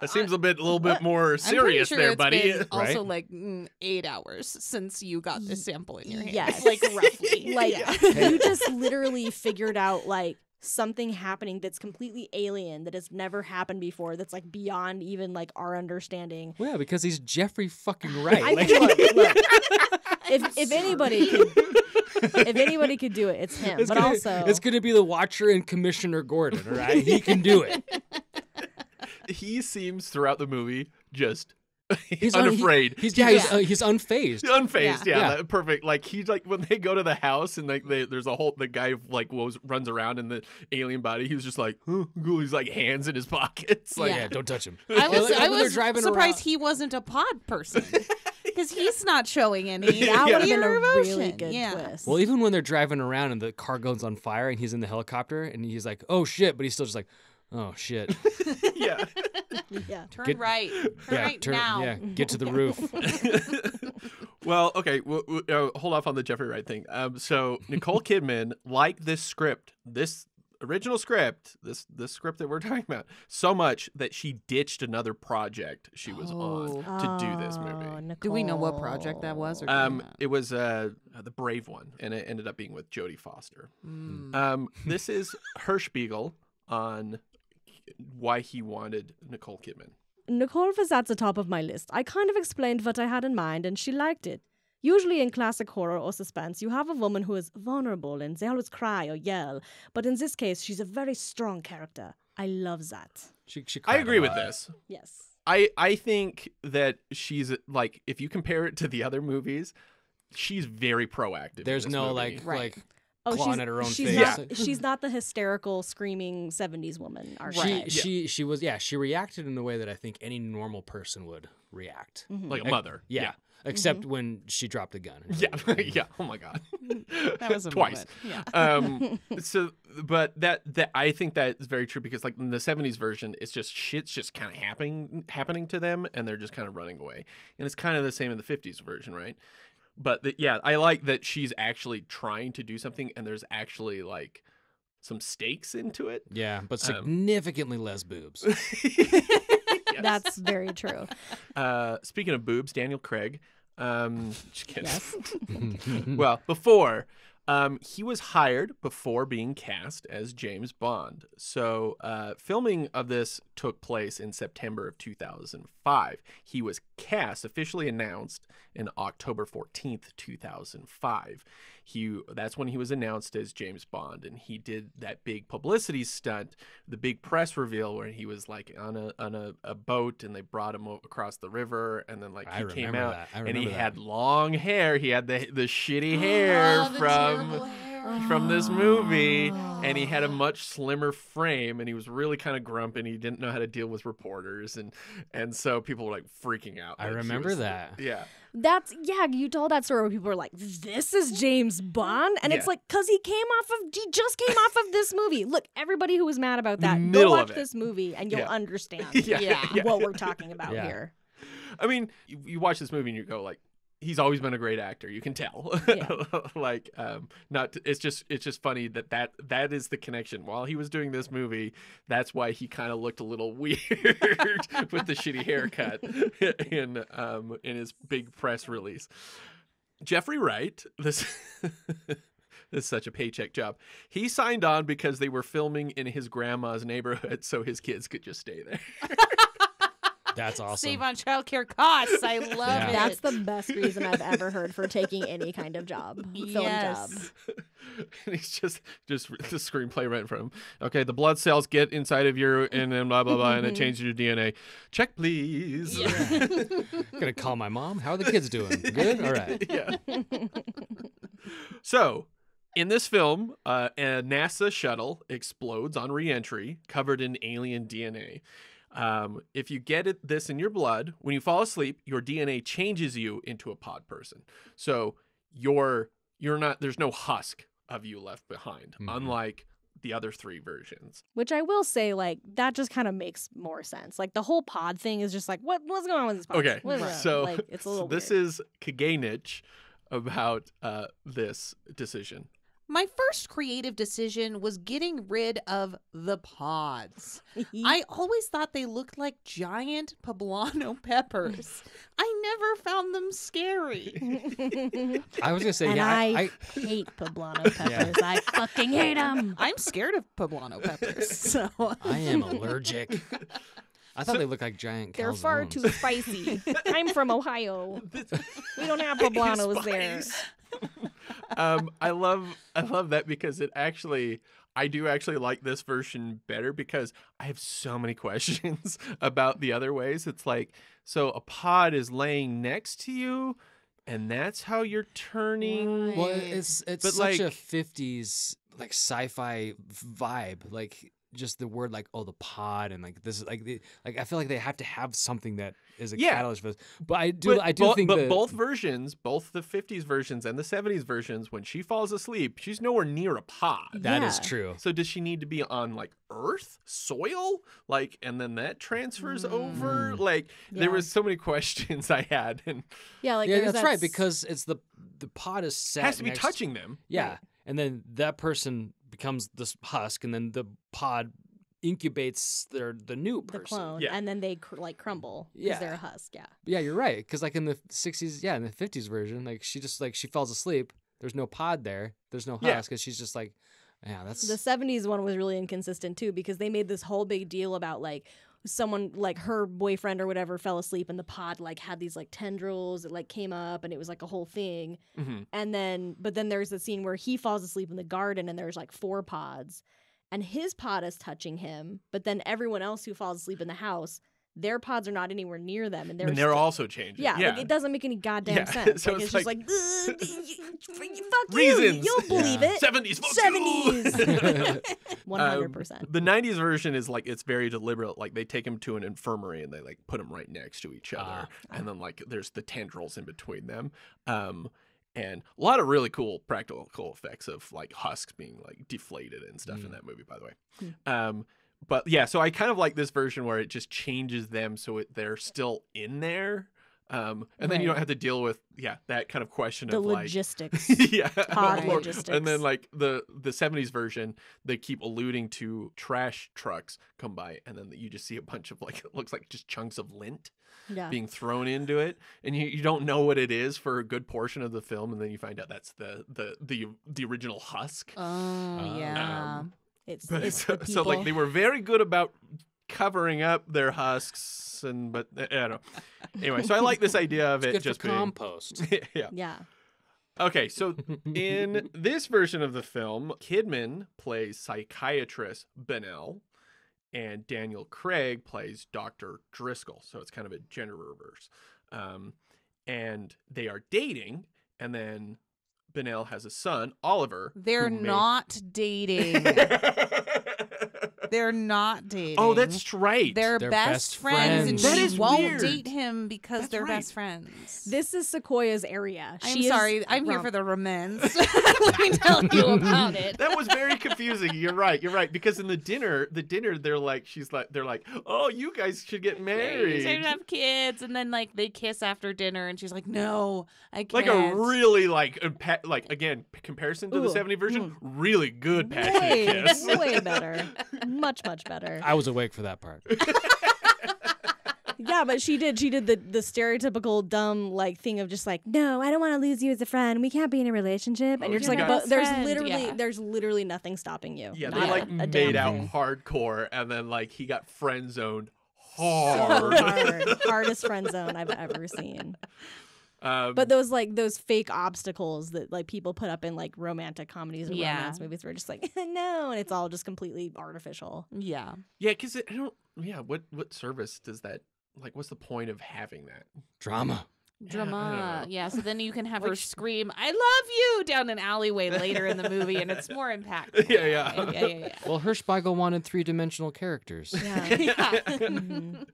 That seems a bit, a little bit more I'm serious sure there, it's buddy. been also like mm, eight hours since you got this sample in your hand. Yes. like roughly. like Yeah. you just literally figured out like something happening that's completely alien that has never happened before that's like beyond even like our understanding Well, yeah, because he's Jeffrey fucking Wright. I Like- look, look, if if anybody could if anybody could do it it's him it's but gonna, also it's gonna be the Watcher and Commissioner Gordon. All right, he can do it. he seems throughout the movie just He's un- he- unafraid. he's yeah, he's, uh, he's unfazed. unfazed. Yeah, Yeah. that- perfect. Like he's like when they go to the house and like they, there's a whole the guy like was, runs around in the alien body. He was just like, huh, he's like hands in his pockets. Like, yeah, don't touch him. I was, I was driving surprised around- he wasn't a pod person because he's not showing any. that would have been a of really emotion. good yeah. twist Well, even when they're driving around and the car goes on fire and he's in the helicopter and he's like, "Oh shit," but he's still just like, "Oh shit." yeah. yeah Turn Get- right. Turn yeah, right turn- now. yeah, get to the roof. well, okay. W- w- uh, hold off on the Jeffrey Wright thing. Um, so Nicole Kidman liked this script, this original script, this this script that we're talking about, so much that she ditched another project she was on to do this movie. Oh, Do we know what project that was? Or Um, it was uh, the Brave one, and it ended up being with Jodie Foster. Mm. Um, this is Hirschspiegel on why he wanted Nicole Kidman. Nicole was at the top of my list. I kind of explained what I had in mind, and she liked it. Usually in classic horror or suspense, you have a woman who is vulnerable and they always cry or yell. But in this case, she's a very strong character. I love that. She, she I agree with this. Yes. I I think that she's like if you compare it to the other movies, she's very proactive. in There's this no movie. like Right. like Oh, clawing she's, at her own she's face. Not, she's not the hysterical, screaming 70s woman She archetype. she she was yeah she reacted in the way that I think any normal person would react. Mm-hmm. like a Ex- mother. Yeah, yeah. except mm-hmm. when she dropped the gun. Yeah, yeah. Oh my god. Mm-hmm. That was a twice. moment. Um. So, but that that I think that is very true because like in the '70s version, it's just shit's just kind of happening happening to them, and they're just kind of running away. And it's kind of the same in the '50s version, right? But the, yeah, I like that she's actually trying to do something, and there's actually like some stakes into it. Yeah, but Um, significantly less boobs. That's very true. Uh, speaking of boobs, Daniel Craig. Um, just kidding. Yes. well, before um, he was hired before being cast as James Bond. So uh, filming of this took place in September of 2005. 2005. He was cast, officially announced in October 14th, 2005. He that's when he was announced as James Bond and he did that big publicity stunt, the big press reveal where he was like on a on a, a boat and they brought him across the river and then like I he came out and he that. had long hair. He had the the shitty oh, hair Oh, from terrible hair. From this movie oh. and he had a much slimmer frame and he was really kind of grump and he didn't know how to deal with reporters and and so people were like freaking out I like, he remember was- that. yeah That's yeah. You told that story where people were like, "This is James Bond," and it's like, "Cause he came off of, he just came off of this movie." Look, everybody who was mad about that, middle go watch this movie and you'll Yeah. understand yeah, Yeah. yeah. what we're talking about Yeah. here. i mean you, you watch this movie and you go like he's always been a great actor you can tell Yeah. like um not it's just it's just funny that that that is the connection while he was doing this movie that's why he kind of looked a little weird with the shitty haircut in um in his big press release jeffrey wright this This is such a paycheck job. He signed on because they were filming in his grandma's neighborhood, so his kids could just stay there. That's awesome. Save on childcare costs. I love Yeah. it. That's the best reason I've ever heard for taking any kind of job, film job. Yes. and he's just just the screenplay right from him. Okay, the blood cells get inside of you, and then blah blah blah, and it changes your DNA. Check, please. gonna call my mom. How are the kids doing? Good. All right. yeah. so, in this film, uh, a NASA shuttle explodes on reentry, covered in alien DNA. Um, if you get it, this in your blood, when you fall asleep, your DNA changes you into a pod person. So you're you're not. There's no husk of you left behind, Mhm. unlike the other three versions. Which I will say, like that just kind of makes more sense. Like the whole pod thing is just like, what what's going on with this pod? Okay, What is so like it's a little. this weird. is Kajganich about uh, this decision. My first creative decision was getting rid of the pods. I always thought they looked like giant poblano peppers. I never found them scary. I was gonna say and yeah. I, I, I hate poblano peppers. I fucking hate them. I'm scared of poblano peppers. So I am allergic. I thought they looked like giant. they're far too spicy. I'm from Ohio. We don't have poblanos there. Um, I love I love that because it actually I do actually like this version better because I have so many questions about the other ways. It's like so a pod is laying next to you, and that's how you're turning. Well, it's it's But, such a '50s like sci-fi vibe. Like just the word like oh the pod and like this is like the, like I feel like they have to have something that is a Yeah. catalyst for this. But I do But, I do bo- think but that, both versions, both the 50s versions and the 70s versions, when she falls asleep, she's nowhere near a pod. that is Yeah. true. So does she need to be on like Earth, soil, like, and then that transfers over? Mm. Like, there was so many questions I had, and Yeah, like yeah, there's that's right because it's the the pod is set has to be next- touching them. Yeah, and then that person becomes this husk, and then the pod incubates their the new the clone, Yeah. and then they cr- like crumble because Yeah. they're a husk. Yeah. Yeah, you're right. Because like in the '60s, yeah, in the '50s version, like she just like she falls asleep. There's no pod there. There's no husk, because she's just like, yeah, that's The 70s one was really inconsistent too because they made this whole big deal about like someone like her boyfriend or whatever fell asleep and the pod like had these like tendrils that like came up and it was like a whole thing. Mhm. And then but then there's the scene where he falls asleep in the garden and there's like four pods and his pod is touching him, but then everyone else who falls asleep in the house, their pods are not anywhere near them and they're and they're st- also changing. yeah, yeah. like it doesn't make any goddamn Yeah, sense. so like, it's it's, just like- like, "Ugh, y- y- fuck Reasons. you, you'll believe Yeah. it. 70s, fuck you! 70s. One hundred Um, percent. The '90s version is like it's very deliberate. Like they take him to an infirmary and they like put him right next to each other, Ah. and then like there's the tendrils in between them. Um, and a lot of really cool practical effects of like husks being like deflated and stuff in Mm. that movie. By the way, Hmm. um, but yeah, so I kind of like this version where it just changes them so it, they're still in there. Um, and then you don't have to deal with yeah that kind of question The of like logistics. yeah, Pod logistics. and then like the the '70s version, they keep alluding to trash trucks come by, and then you just see a bunch of like it looks like just chunks of lint yeah. being thrown into it, and you, you don't know what it is for a good portion of the film, and then you find out that's the the the the original husk. Oh, yeah. Um, It's, But it's so, the so like they were very good about covering up their husks and but I don't know. Anyway, so I like this idea of It's it just being compost. yeah. Yeah. Okay, so in this version of the film, Kidman plays psychiatrist Bennell and Daniel Craig plays Dr. Driscoll. So it's kind of a gender reverse. Um, and they are dating, and then Bennell has a son, Oliver. They're who may- not dating. They're not dating. oh, that's right. They're, They're best, best friends, and friends. That she is won't weird. date him because That's they're right. best friends. This is Sequoia's area. I'm sorry. I'm here for the romance. Let me tell you about it. that was very confusing. You're right. You're right. Because in the dinner, the dinner, they're like, she's like, they're like, oh, you guys should get You married. should have kids, and then like they kiss after dinner, and she's like, "No, I can't." like a really like impa- like again comparison to the 70 version mm. really good passionate way, kiss way better. Much, much better. I was awake for that part. Yeah, but she did. She did the the stereotypical dumb like thing of just like, no, I don't want to lose you as a friend. We can't be in a relationship. And Oh, you're just you like, got- but there's Friend, literally yeah. there's literally nothing stopping you. yeah Not they like a damn made out thing. hardcore and then like he got friend zoned So hard, hard. hardest friend zone I've ever seen. Um, But those like those fake obstacles that like people put up in like romantic comedies or Yeah. romance movies, were just like no, and it's all just completely artificial. Yeah. yeah because i don't yeah what what service does that like what's the point of having that Drama. Yeah, I don't Drama. know. Yeah, so then you can have her scream, I love you down an alleyway later in the movie, and it's more impactful. Yeah, yeah. Yeah, yeah, yeah. Well, Hirschbiegel wanted three dimensional characters. Yeah. yeah. Mhm.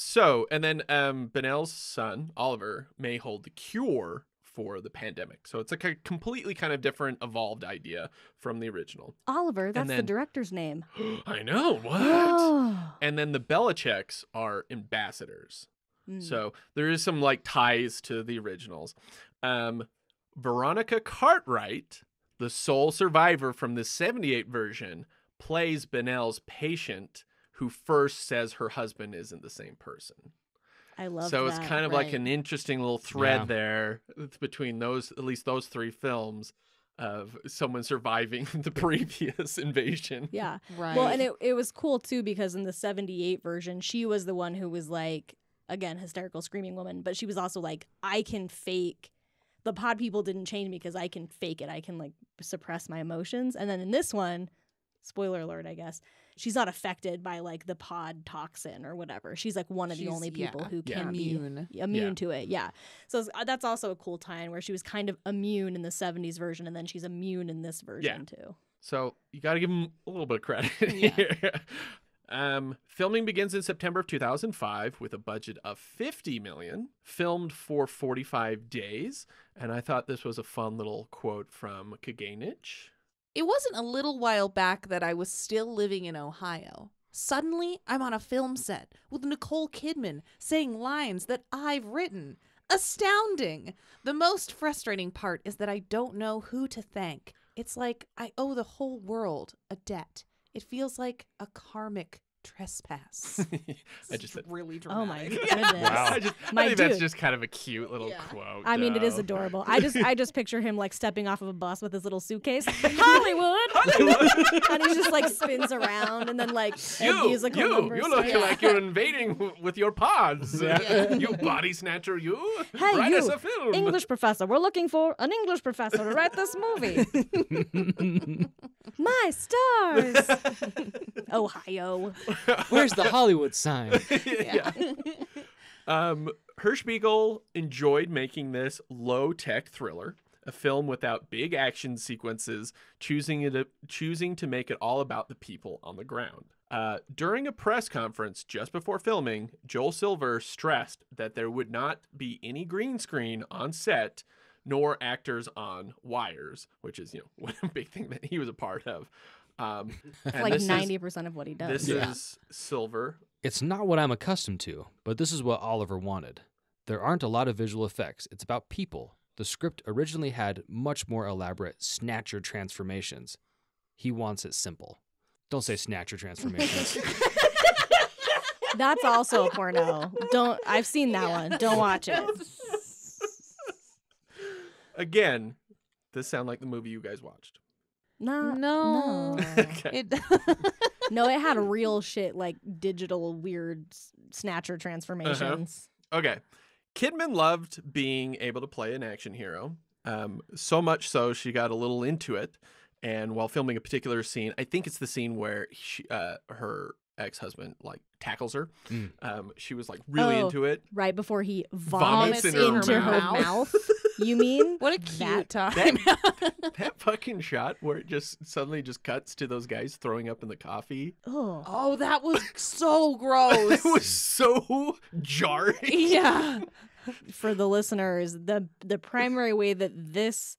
So and then um Bennell's son oliver may hold the cure for the pandemic so it's like a completely kind of different evolved idea from the original Oliver, that's the director's name. i know what Oh. and then the Belicecs are ambassadors. Mm. So there is some like ties to the originals. Um, Veronica Cartwright, the sole survivor from the 78 version, plays Bennell's patient who first says her husband isn't the same person. I love so it's kind of like an interesting little thread Yeah. there between those, at least those three films of someone surviving the previous invasion. yeah. Right. Well, and it it was cool too because in the 78 version, she was the one who was like again, hysterical screaming woman, but she was also like I can fake the pod people didn't change me because I can fake it. I can like suppress my emotions. And then in this one, spoiler alert, I guess, she's not affected by like the pod toxin or whatever. She's like one of the only people yeah, who Yeah. can immune. be immune Yeah. to it. Yeah. So uh, that's also a cool tie-in where she was kind of immune in the 70s version and then she's immune in this version too. So you got to give him a little bit of credit Yeah. here. Um, filming begins in September of 2005 with a budget of 50 million, filmed for 45 days. And I thought this was a fun little quote from Kajganich. It wasn't a little while back that I was still living in Ohio. Suddenly, I'm on a film set with Nicole Kidman saying lines that I've written. Astounding! The most frustrating part is that I don't know who to thank. It's like I owe the whole world a debt. It feels like a karmic trespass. I just said, really Oh my dramatic. goodness. I, just, I My think that's just kind of a cute little Yeah. quote. I mean, it is adorable. I just, I just picture him like stepping off of a bus with his little suitcase, Hollywood, and he just like spins around, and then like a You, musical you, you look starts. like you're invading with your pods. Yeah. you body snatcher, you. Hey, Write us you, a film. English professor. We're looking for an English professor to write this movie. My stars, Ohio. Where's the Hollywood sign? yeah. Um, Hirschbiegel enjoyed making this low tech thriller, a film without big action sequences, choosing it choosing to make it all about the people on the ground. Uh, during a press conference just before filming, Joel Silver stressed that there would not be any green screen on set, nor actors on wires, which is you know a big thing that he was a part of. Um, like ninety percent of what he does. This Yeah. is Silver. It's not what I'm accustomed to, but this is what Oliver wanted. There aren't a lot of visual effects, it's about people. The script originally had much more elaborate snatcher transformations. He wants it simple. Don't say snatcher transformations. That's also a porno. Don't. I've seen that one. Don't watch it. Again, this sound like the movie you guys watched. No. No. Okay. It No, it had real shit like digital weird s- snatcher Uh-huh. transformations. Okay. Kidman loved being able to play an action hero. Um, so much so she got a little into it. And while filming a particular scene, I think it's the scene where she, uh, her ex-husband like tackles her. Mm. Um, she was like really Oh. into it. Right before he Vomits vomits, in her into her mouth. Mouth. You mean? What a cute That- time. That fucking shot where it just suddenly just cuts to those guys throwing up in the coffee. Oh. oh, that was so gross. It was so jarring. yeah. For the listeners, the the primary way that this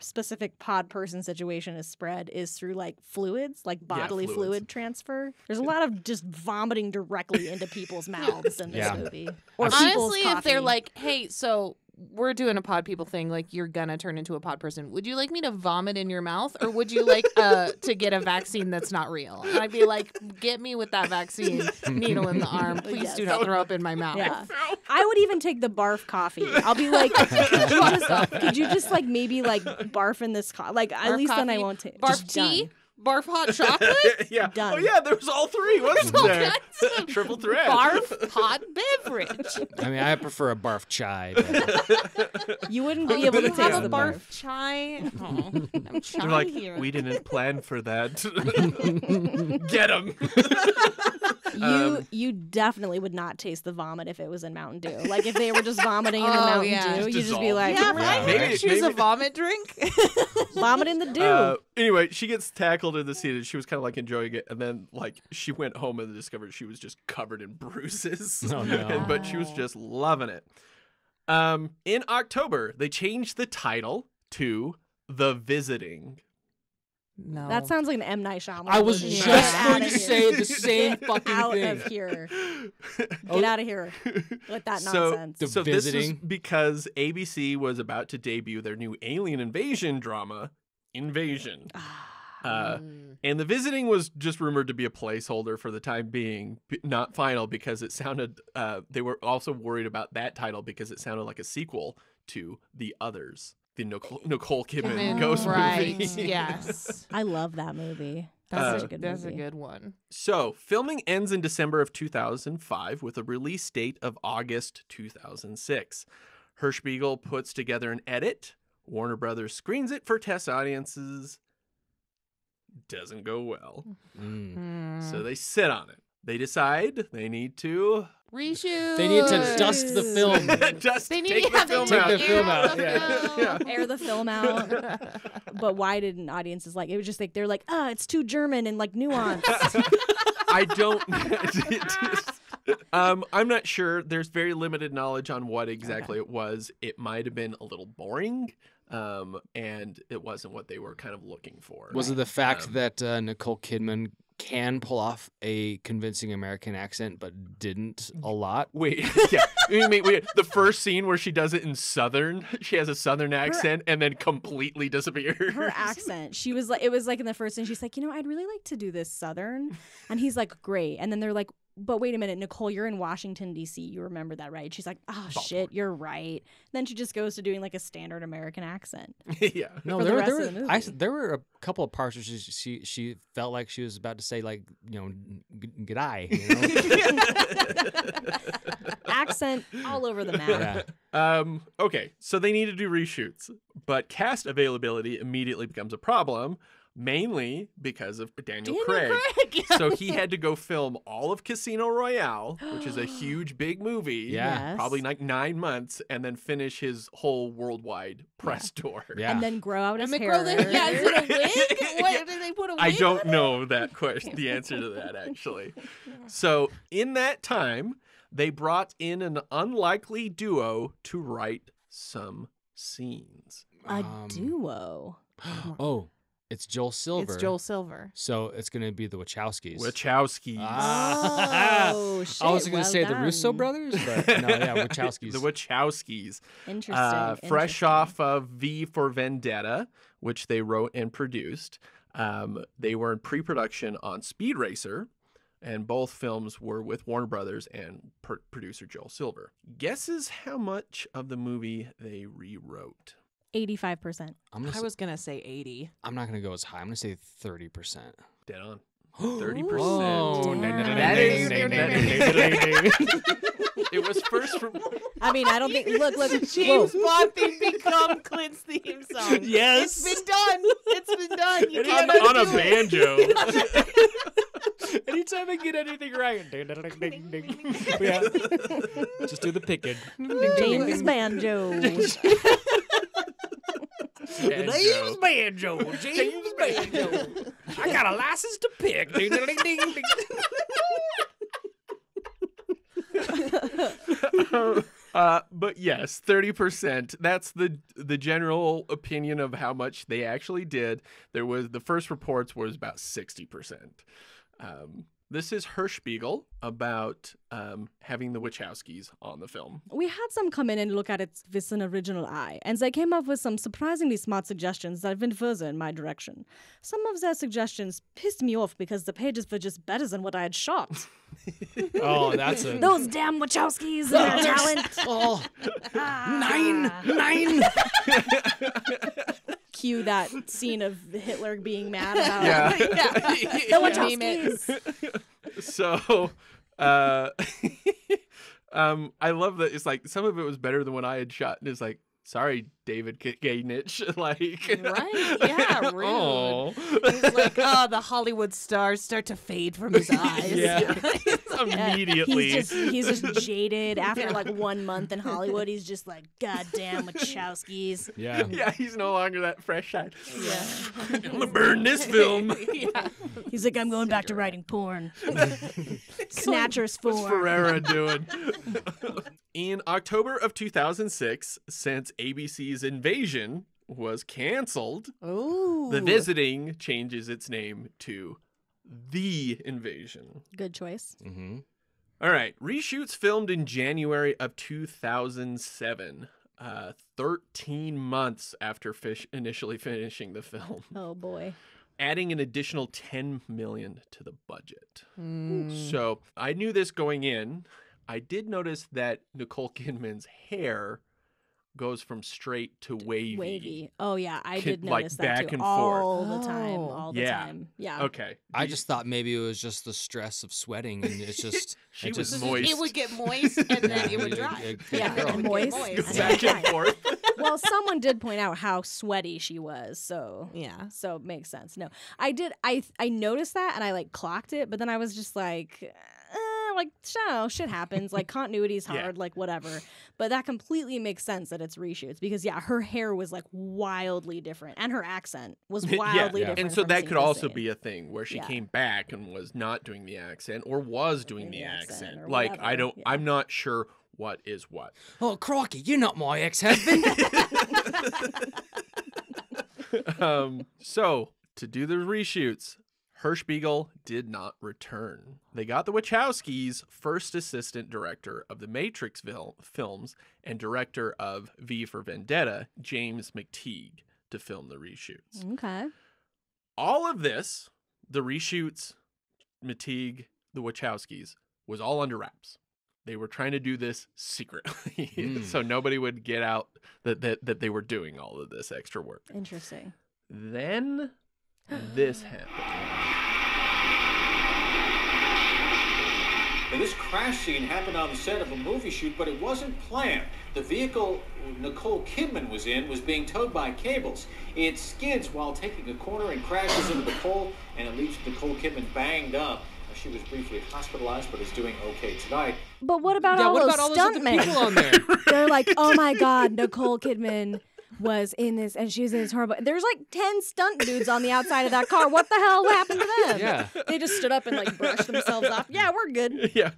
specific pod person situation is spread is through like fluids, like bodily fluids. fluid transfer. There's a lot of just vomiting directly into people's mouths in this Yeah. movie. Or people's Honestly, if they're like, hey, so we're doing a pod people thing, like you're gonna turn into a pod person. Would you like me to vomit in your mouth, or would you like uh to get a vaccine that's not real? And I'd be like, get me with that vaccine, needle in the arm. Please Yes. do not throw up in my mouth. Yeah. I would even take the barf coffee. I'll be like, could you just, could you just like maybe like barf in this co- like at Barf least then I won't take barf tea, done. Barf hot chocolate, yeah. Oh yeah, there was all three, wasn't all there? kinds of Triple threat. barf hot beverage. I mean, I prefer a barf chai. But You wouldn't Oh, be able to taste have a barf. barf chai. Oh, I'm chai They're like, here. we didn't plan for that. Get him. You Um, you definitely would not taste the vomit if it was in Mountain Dew. Like if they were just vomiting in the Oh, Mountain yeah. Dew, Just you'd just be like, yeah, if I Yeah. maybe, Maybe- choose a vomit drink. vomit in the dew. Uh, anyway, she gets tackled in the scene and she was kind of like enjoying it. And then, like, she went home and discovered she was just covered in bruises. Oh, no. And- but she was just loving it. Um, in October, they changed the title to The Visiting. no, that sounds like an M Night Shyamalan. I was movie. just Get going to here. say the same Get fucking out thing. of here. Oh, Get out of here with that so, nonsense. The so this was Visiting? because ABC was about to debut their new alien invasion drama, Invasion. Uh, Mm. And the visiting was just rumored to be a placeholder for the time being, not final, because it sounded. Uh, they were also worried about that title because it sounded like a sequel to The Others, the Nicole, Nicole Kidman Kidman, ghost right. movie. yes, I love that movie. that's, Uh, such a, a good that's a good one. So, filming ends in December of 2005 with a release date of August 2006. Hirschbiegel puts together an edit. Warner Brothers screens it for test audiences. Doesn't go well. Mm. Mm. So they sit on it. They decide they need to reshoot. They need to dust the film. just They need take to the have film to out. Take the film out, the yeah. film. Yeah. Air the film out. but why didn't audiences like it? Was just like they're like, ah, it's too German and like nuanced. I don't. Um, I'm not sure. There's very limited knowledge on what exactly it was. It might have been a little boring, um, and it wasn't what they were kind of looking for. Was it the fact Um, that uh, Nicole Kidman can pull off a convincing American accent but didn't a lot? Wait, yeah. You mean, wait, the first scene where she does it in Southern, she has a Southern accent and then completely disappears. Her accent. She was like, it was like in the first thing. She's like, you know, I'd really like to do this Southern, and he's like, great. And then they're like, but wait a minute, Nicole, you're in Washington D.C. You remember that, right? She's like, oh shit, you're right. Then she just goes to doing like a standard American accent. yeah. No, For the there, rest there, of the were, I, there were a couple of parts where she, she she felt like she was about to say like you know g- g'day. You know? Accent all over the map. yeah. Um, okay, so they need to do reshoots, but cast availability immediately becomes a problem, mainly because of Daniel, Daniel Craig. Craig, so he had to go film all of Casino Royale, which is a huge, big movie. Yeah. Yes. Probably like nine months, and then finish his whole worldwide press tour. Yeah. And then grow out his And hair. McGraw, yeah, is it a wig? What did they put a wig? I don't on it? know that question, the answer to that actually. So in that time, they brought in an unlikely duo to write some scenes. A Um, duo. oh, it's Joel Silver. It's Joel Silver. So it's gonna be the Wachowskis. Wachowskis. Ah. Oh, shit. I was gonna well say the Russo brothers, but no, yeah, Wachowskis. the Wachowskis. Interesting. Uh, fresh interesting. off of V for Vendetta, which they wrote and produced. Um, they were in pre production on Speed Racer, and both films were with Warner Brothers and pr- producer Joel Silver. Guesses how much of the movie they rewrote? 85%. I'm gonna. I say, was gonna say eighty. I'm not gonna go as high. I'm gonna say thirty percent. Dead on. 30%. Oh, That is- it was first from I mean, I don't think. Look, look. James whoa. Bond theme become Clint's theme song. Yes. It's been done. It's been done. You can't on a banjo. Anytime I get anything right, ding, ding, ding, ding, ding. yeah. just do the picking. James Banjo. The name's Banjo. James Banjo. I got a license to pick. Ding, ding, ding, ding, ding. uh, but yes, thirty percent. That's the the general opinion of how much they actually did. There was the first reports was about sixty percent. Um, this is Hirschspiegel about um, having the Wachowskis on the film. we had some come in and look at it with an original eye, and they came up with some surprisingly smart suggestions that went further in my direction. Some of their suggestions pissed me off because the pages were just better than what I had shot. Oh, that's a Those damn Wachowskis and their talent. oh nine nine. Cue that scene of Hitler being mad about Yeah. the Yeah. Wachowskis. so uh um i love that it's like some of it was better than what i had shot and it's like sorry david K- gaynich like Right? Yeah, rude. oh He's like, oh, the Hollywood stars start to fade from his eyes. yeah Yeah, immediately He's just he's just jaded after like one month in Hollywood. He's just like, God damn Wachowskis. Yeah. yeah he's no longer that fresh eyed Yeah. i'm gonna burn this film yeah. He's like, I'm going back to writing porn. Snatchers What's form. Ferrara doing? In October of 2006, since ABC's Invasion was canceled, Ooh. The Visiting changes its name to The Invasion. Good choice. Mm-hmm. All right, reshoots filmed in January of 2007, uh, 13 months after fish initially finishing the film, Oh boy. adding an additional 10 million to the budget. Mm. So I knew this going in. I did notice that Nicole Kidman's hair goes from straight to wavy. Wavy. Oh yeah, I Can- did like, notice back that too. and forth. all the time. Oh. All the Yeah. time. Yeah. Okay. I just thought maybe it was just the stress of sweating, and it's just She it was just, moist. It would get moist and then it would dry. it- Yeah, girl. and moist. moist. Back and forth. well, someone did point out how sweaty she was, so Yeah. so it makes sense. No, I did. I I noticed that and I like clocked it, but then I was just like, like no, shit happens. Like continuity is hard, like whatever. But that completely makes sense that it's reshoots because yeah, her hair was like wildly different, and her accent was wildly Yeah. different. And so that could also scene. be a thing where she Yeah. came back and was not doing the accent or was doing Doing the, the accent. accent or Like I don't yeah. I'm not sure what is what. Oh crocky, you're not my ex-husband. um so to do the reshoots Hirschbiegel did not return. They got the Wachowskis, first assistant director of the Matrix vil- films and director of V for Vendetta, James McTeigue, to film the reshoots. okay. all of this, the reshoots, McTeigue, the Wachowskis, was all under wraps. They were trying to do this secretly, Mm. so nobody would get out that, that that they were doing all of this extra work. Interesting. Then this happened. Now, this crash scene happened on the set of a movie shoot, but it wasn't planned. The vehicle Nicole Kidman was in was being towed by cables. It skids while taking a corner and crashes into the pole, and it leaves Nicole Kidman banged up. She was briefly hospitalized, but is doing okay tonight. But what about yeah, all what those about all stuntmen? people on there? They're like, oh my god, Nicole Kidman was in this, and she was in this horrible. There's like ten stunt dudes on the outside of that car. What the hell happened to them? Yeah. they just stood up and like brushed themselves off. Yeah, we're good. yeah,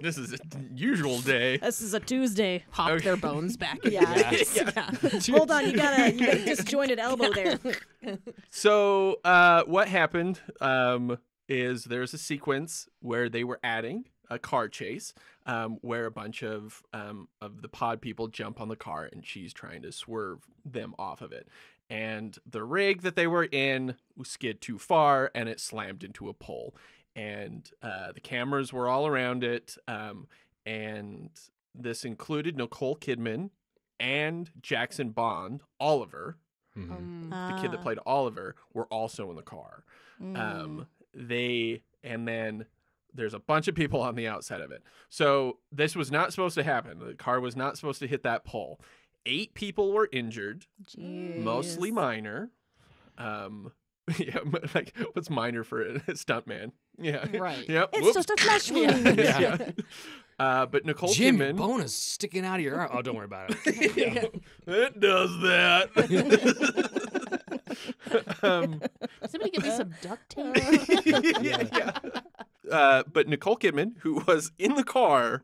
this is a usual day. This is a Tuesday. Pop Okay. their bones back. Yeah. yeah. Hold on, you got a you got a disjointed elbow there. So, uh, what happened um, is there's a sequence where they were adding a car chase, um, where a bunch of um, of the pod people jump on the car, and she's trying to swerve them off of it. And the rig that they were in skid too far, and it slammed into a pole. And uh, the cameras were all around it, um, and this included Nicole Kidman and Jackson Bond, Oliver, Mhm. Um, the kid that Ah. played Oliver, were also in the car. Mm. Um, they and then there's a bunch of people on the outside of it. So this was not supposed to happen. The car was not supposed to hit that pole. Eight people were injured, mostly minor. Um, yeah, like what's minor for a stuntman? Yeah, Right. Yep. It's whoops. just a flesh wound. yeah. Uh, but Nicole Jim, Kidman. your bone is sticking out of your arm. Oh, don't worry about it. Yeah, it does that. um, Somebody give me some duct tape. yeah, yeah. Uh, but Nicole Kidman, who was in the car,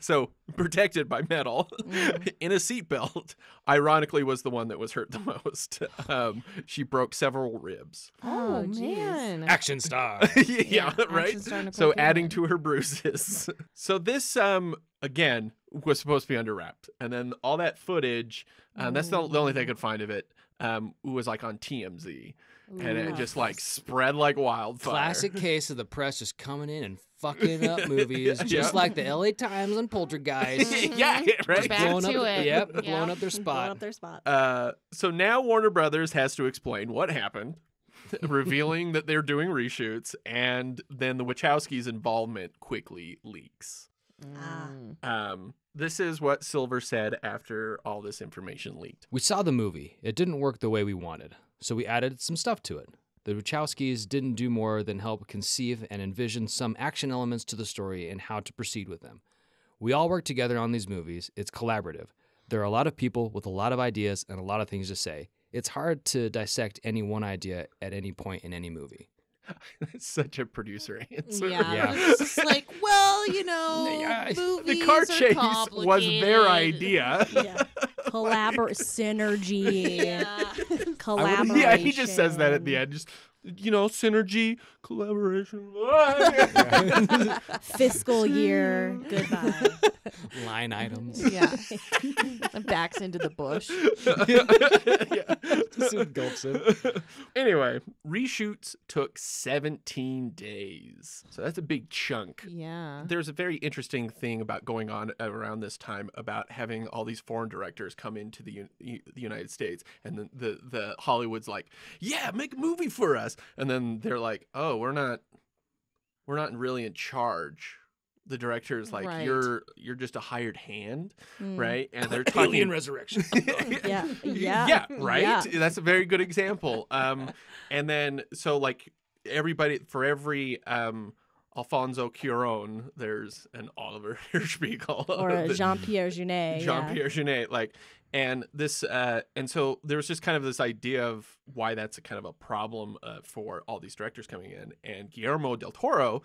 so protected by metal, in a seatbelt, ironically was the one that was hurt the most. Um, she broke several ribs. Oh, jeez. man. Action star. yeah, Yeah, right. star Nicole So adding to her bruises. so this, um, again, was supposed to be under wrapped, and then all that footage. Um, that's the, the only thing I could find of it. Um, was like on TMZ, and it just like spread like wildfire. Classic case of the press just coming in and fucking up movies, Yeah. just like the LA Times and Poltergeist. yeah, right. Back blowing to up, it. Yep, Yeah. blowing up their spot. Blowing spot. up their spot. Uh, so now Warner Brothers has to explain what happened, revealing that they're doing reshoots, and then the Wachowskis' involvement quickly leaks. Mm. Um, this is what Silver said after all this information leaked. We saw the movie. It didn't work the way we wanted, so we added some stuff to it. The Wachowskis didn't do more than help conceive and envision some action elements to the story and how to proceed with them. We all work together on these movies. It's collaborative. There are a lot of people with a lot of ideas and a lot of things to say. It's hard to dissect any one idea at any point in any movie. It's such a producer mm, answer. Yeah. Yeah. It's just like, well, you know, Yeah, movies The car are chase was their idea. Yeah. Collabor synergy. Yeah. Collaboration. yeah, he just says that at the end. Just you know, synergy, collaboration. Fiscal year. Goodbye. Line items. Yeah. and backs into the bush. Just engulfs it. anyway, reshoots took 17 days. So that's a big chunk. Yeah. There's a very interesting thing about going on around this time about having all these foreign directors come into the, U- the United States, and the, the the Hollywood's like, "Yeah, make a movie for us," and then they're like, "Oh, we're not, we're not really in charge." The director is like, Right. "You're you're just a hired hand, Mm. right?" And they're talking Alien Resurrection. Yeah. Yeah. yeah, right. Yeah. That's a very good example. Um, and then so like everybody for every um Alfonso Cuarón, there's an Oliver Hirschbiegel Or a Jean Pierre Jeunet. Jean Pierre Jeunet, like, and this, uh, and so there was just kind of this idea of why that's a kind of a problem uh, for all these directors coming in. And Guillermo del Toro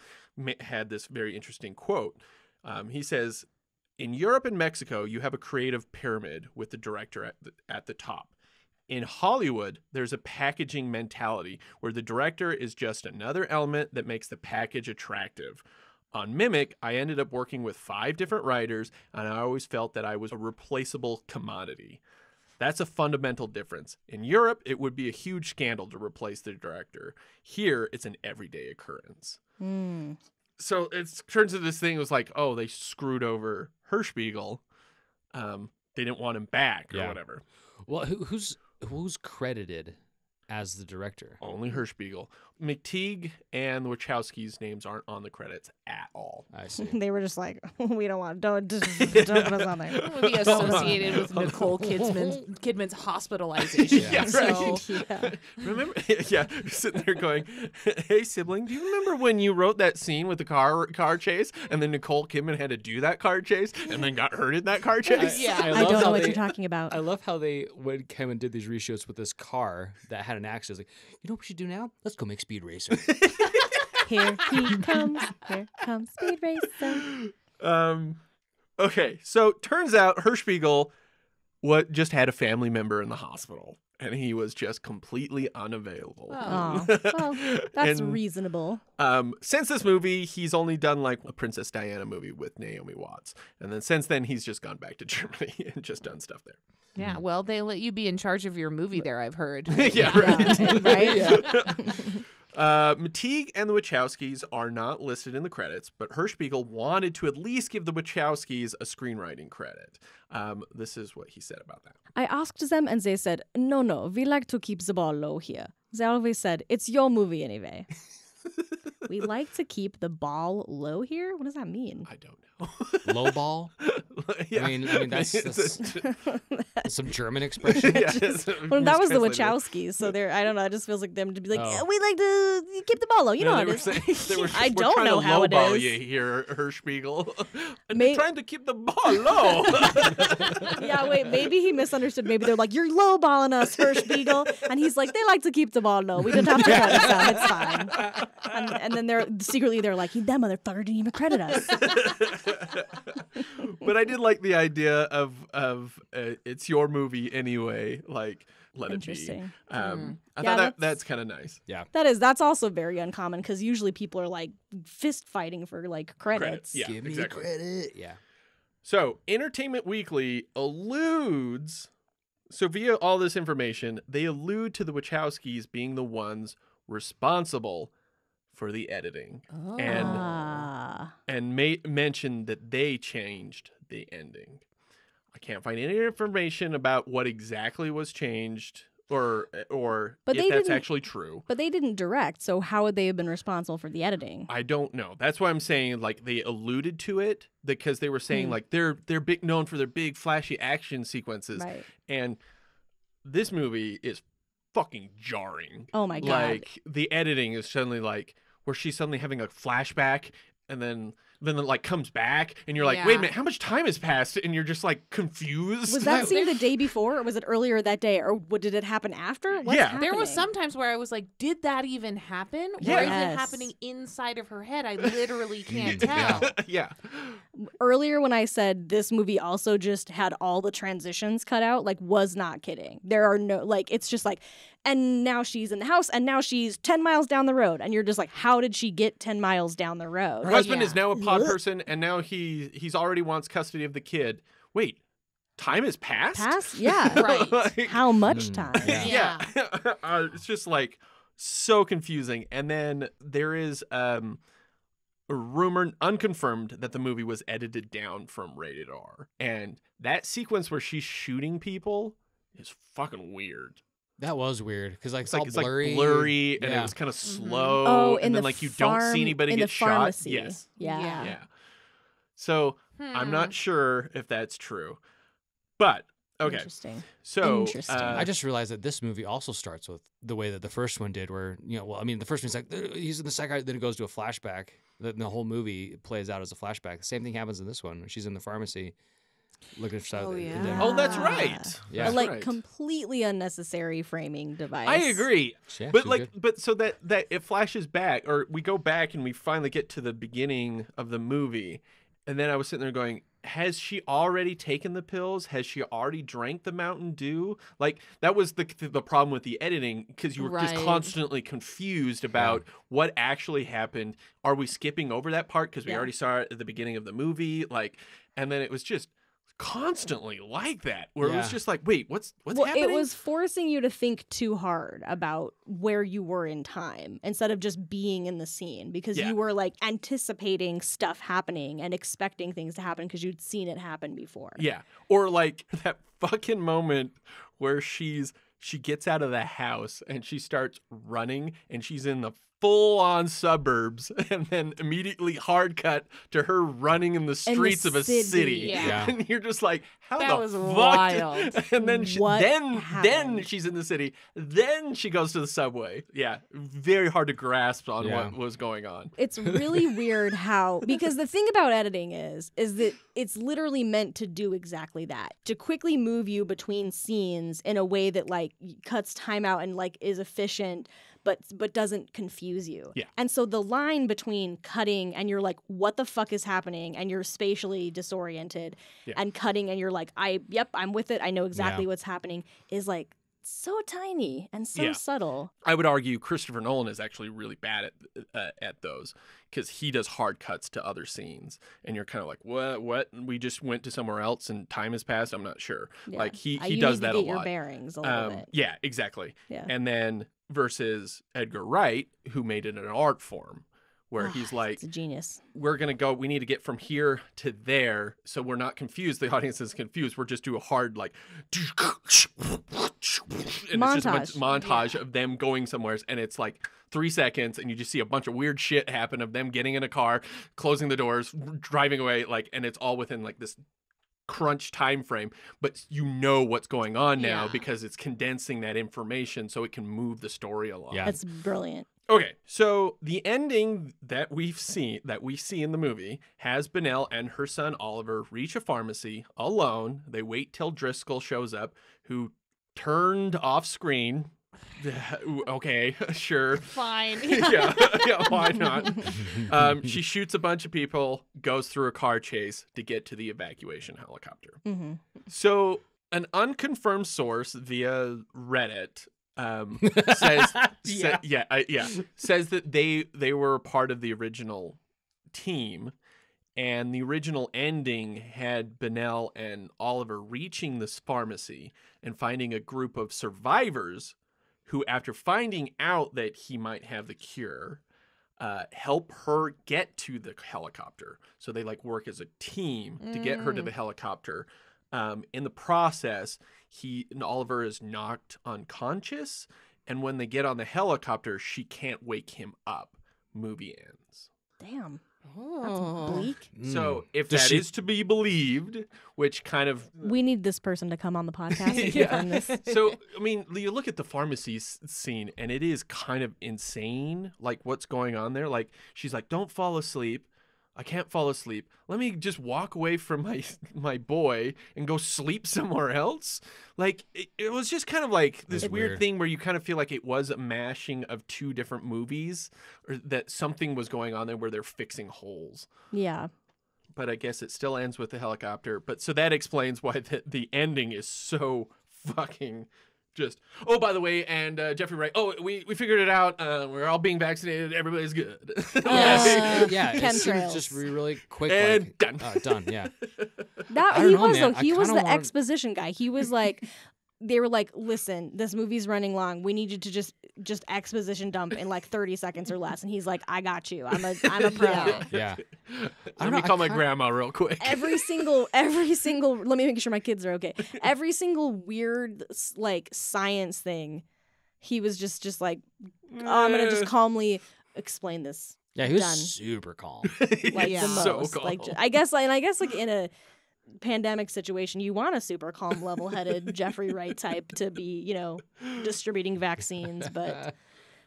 had this very interesting quote. Um, he says, "In Europe and Mexico, you have a creative pyramid with the director at the, at the top." In Hollywood, there's a packaging mentality where the director is just another element that makes the package attractive. On Mimic, I ended up working with five different writers, and I always felt that I was a replaceable commodity. That's a fundamental difference. In Europe, it would be a huge scandal to replace the director. Here, it's an everyday occurrence. Mm. So it turns into this thing. It was like, oh, they screwed over Hirschbiegel. Um, they didn't want him back or Yeah. whatever. Well, who, who's who's credited as the director? Only Hirschbiegel. McTeigue and the Wachowskis' names aren't on the credits at all. I see. They were just like, we don't want, don't, just, don't put us on there. It would be associated with Nicole Kidman's, Kidman's hospitalization. Yeah, right. So, Yeah. Remember, yeah, sitting there going, "Hey, sibling, do you remember when you wrote that scene with the car car chase, and then Nicole Kidman had to do that car chase, and then got hurt in that car chase?" Yeah. I love don't know how what they- you're talking about. I love how they when Kevin did these reshoots with this car that had an accident. Like, you know what we should do now? Let's go make Speed Racer. Here he comes. Here comes Speed Racer. Um, okay, so turns out Hirschbiegel what just had a family member in the hospital, and he was just completely unavailable. Oh, well, that's And- reasonable. Um, since this movie, he's only done like a Princess Diana movie with Naomi Watts, and then since then he's just gone back to Germany and just done stuff there. yeah, well, they let you be in charge of your movie there, I've heard. yeah, right. right? Uh, McTeigue and the Wachowskis are not listed in the credits, but Hirschbiegel wanted to at least give the Wachowskis a screenwriting credit. Um, this is what he said about that. I asked them and they said, no, no, we like to keep the ball low here. They always said, it's your movie anyway. We like to keep the ball low here. What does that mean? I don't know. Low ball. yeah. I mean, I mean that's, that's some German expression. yeah, Just- well, that was the. Wachowskis, so they're I don't know. It just feels like them to be like, Oh. "Yeah, we like to keep the ball low. You No, know how they it were is. saying- they were- I don't know how it lowball is. you here, Hirschbiegel. I'm May- trying to keep the ball low. yeah, wait, maybe he misunderstood. Maybe they're like, "You're lowballing us, Hirschbiegel," and he's like, "They like to keep the ball low. We don't have to credit them. It's fine." And, and then they're secretly they're like, "That motherfucker didn't even credit us." but I did like the idea of of uh, it's your movie anyway. Like let it be. Interesting. Um, I Yeah, thought that that's- that's kind of nice. Yeah. That is that's also very uncommon because usually people are like fist fighting for like credits. Yeah, Give me exactly. credit. Yeah. So, Entertainment Weekly alludes. So, via all this information, they allude to the Wachowskis being the ones responsible for the editing and Ah. and ma- mention that they changed the ending. I can't find any information about what exactly was changed or or But if they that's actually true. But they didn't direct, so how would they have been responsible for the editing? I don't know. That's why I'm saying like they alluded to it because they were saying Hmm. like they're they're big known for their big flashy action sequences Right. and this movie is fucking jarring. Oh my God. Like the editing is suddenly like where she's suddenly having a flashback and then then it like comes back and you're like, wait a minute, how much time has passed? And you're just like confused. Was that scene the day before, or was it earlier that day, or what, did it happen after? What's Yeah. There was sometimes where I was like, did that even happen? Or is it happening inside of her head? I literally can't yeah. tell. yeah. earlier when I said this movie also just had all the transitions cut out, like was not kidding. There are no like it's just like and now she's in the house and now she's 10 miles down the road and you're just like how did she get 10 miles down the road? Her husband is now a pod Ugh. person and now he he's already wants custody of the kid. Wait, time has passed? Pass? Yeah. Right. Like- How much Mm, time? yeah. yeah, uh, it's just like so confusing and then there is um a rumor unconfirmed that the movie was edited down from rated r and that sequence where she's shooting people is fucking weird That was weird because like it's it's, like all it's blurry. like blurry and yeah. it was kind of slow Oh, and in then the like you don't see anybody in get the shot pharmacy. yes Yeah. Yeah. yeah so i'm Hmm. not sure if that's true but okay Interesting. so Interesting. uh, I just realized that this movie also starts with the way that the first one did, where you know, well, I mean, the first one's like "Uh, he's in the psychiatrist, then it goes to a flashback. Then the whole movie plays out as a flashback. The same thing happens in this one. She's in the pharmacy, looking for Oh, and yeah. then- oh that's right Yeah. That's like right. completely unnecessary framing device. I agree. Yeah, but like good. but so that that it flashes back or we go back and we finally get to the beginning of the movie and then I was sitting there going has she already taken the pills? Has she already drank the Mountain Dew? Like that was the the problem with the editing because you were just constantly confused about what actually happened. Are we skipping over that part because we Yeah. already saw it at the beginning of the movie? Like, and then it was just constantly like that where it was just like, wait, what's what's well, happening? it was forcing you to think too hard about where you were in time instead of just being in the scene because Yeah. you were like anticipating stuff happening and expecting things to happen because you'd seen it happen before. Yeah. Or like that fucking moment where she's she gets out of the house and she starts running and she's in the full on suburbs and then immediately hard cut to her running in the streets of a city. city. Yeah. Yeah. And you're just like, how That the was fuck? wild. And then she, What then then she's in the city. Then she goes to the subway. Yeah. Very hard to grasp on Yeah. what was going on. It's really weird how because the thing about editing is is that it's literally meant to do exactly that. To quickly move you between scenes in a way that like cuts time out and like is efficient but but doesn't confuse you. Yeah. And so the line between cutting and you're like what the fuck is happening and you're spatially disoriented Yeah. and cutting and you're like I yep, I'm with it. I know exactly Yeah. what's happening is like so tiny and so Yeah. subtle. I would argue Christopher Nolan is actually really bad at uh, at those because he does hard cuts to other scenes, and you're kind of like, what? What? We just went to somewhere else, and time has passed. I'm not sure. Yeah. Like he Uh, he you does that to a get your lot. bearings a little Um, bit. yeah, exactly. Yeah. And then versus Edgar Wright, who made it an art form, where Ah, he's like, genius. we're gonna go. We need to get from here to there, so we're not confused. The audience is confused. We're just do a hard like, and it's just a Montage. montage of them going somewhere, and it's like three seconds, and you just see a bunch of weird shit happen of them getting in a car, closing the doors, driving away, like, and it's all within like this crunch time frame but you know what's going on now Yeah. because it's condensing that information so it can move the story along Yeah. That's brilliant. Okay, so the ending that we've seen that we see in the movie has Bennell and her son Oliver reach a pharmacy alone. They wait till Driscoll shows up, who turned off screen. okay, sure. Fine. yeah, yeah, why not? Um, she shoots a bunch of people, goes through a car chase to get to the evacuation helicopter. hmm So, an unconfirmed source via Reddit um, says, sa- Yeah. yeah, I, yeah, says that they they were part of the original team, and the original ending had Bennell and Oliver reaching this pharmacy and finding a group of survivors who, after finding out that he might have the cure, uh, help her get to the helicopter. So they like work as a team to get her to Mm. the helicopter. Um, in the process, he and Oliver is knocked unconscious, and when they get on the helicopter, she can't wake him up. Movie ends. Damn. Oh. Bleak. Mm. So if Does that is she- to be believed, which kind of We need this person to come on the podcast and Yeah. confirm this. so I mean, you look at the pharmacy s- scene, and it is kind of insane. Like what's going on there? Like she's like, "Don't fall asleep. I can't fall asleep. Let me just walk away from my my boy and go sleep somewhere else." Like it, it was just kind of like this weird, weird. thing where you kind of feel like it was a mashing of two different movies, or that something was going on there where they're fixing holes Yeah. but I guess it still ends with the helicopter. But so that explains why the, the ending is so fucking just. Oh, by the way, and uh, Jeffrey Wright. Oh, we, we figured it out. Uh, we're all being vaccinated. Everybody's good. Uh, yeah, it seems chemtrails. just re- really quick. And like, done. Uh, done. Yeah. That he know, was man. though. He was the kinda wanted- exposition guy. He was like they were like, "Listen, this movie's running long. We need you to just just exposition dump in like 30 seconds or less." And he's like, "I got you. I'm a I'm a pro." Yeah. Yeah. Let me call my grandma real quick. every single every single let me make sure my kids are okay every single weird like science thing he was just just like oh, i'm gonna just eh. calmly explain this Yeah, he was Done. super calm. like Yeah. the most like calm. ju- i guess like and i guess like in a pandemic situation you want a super calm level-headed jeffrey wright type to be you know distributing vaccines but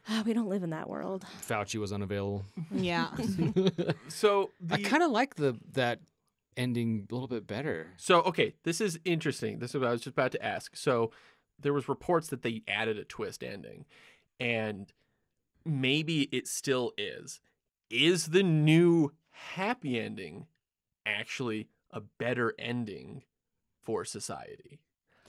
ah, we don't live in that world Fauci was unavailable. Yeah. so the, I kind of like the that ending a little bit better. So okay, this is interesting. This is what I was just about to ask. So there was reports that they added a twist ending, and maybe it still is. Is the new happy ending actually a better ending for society?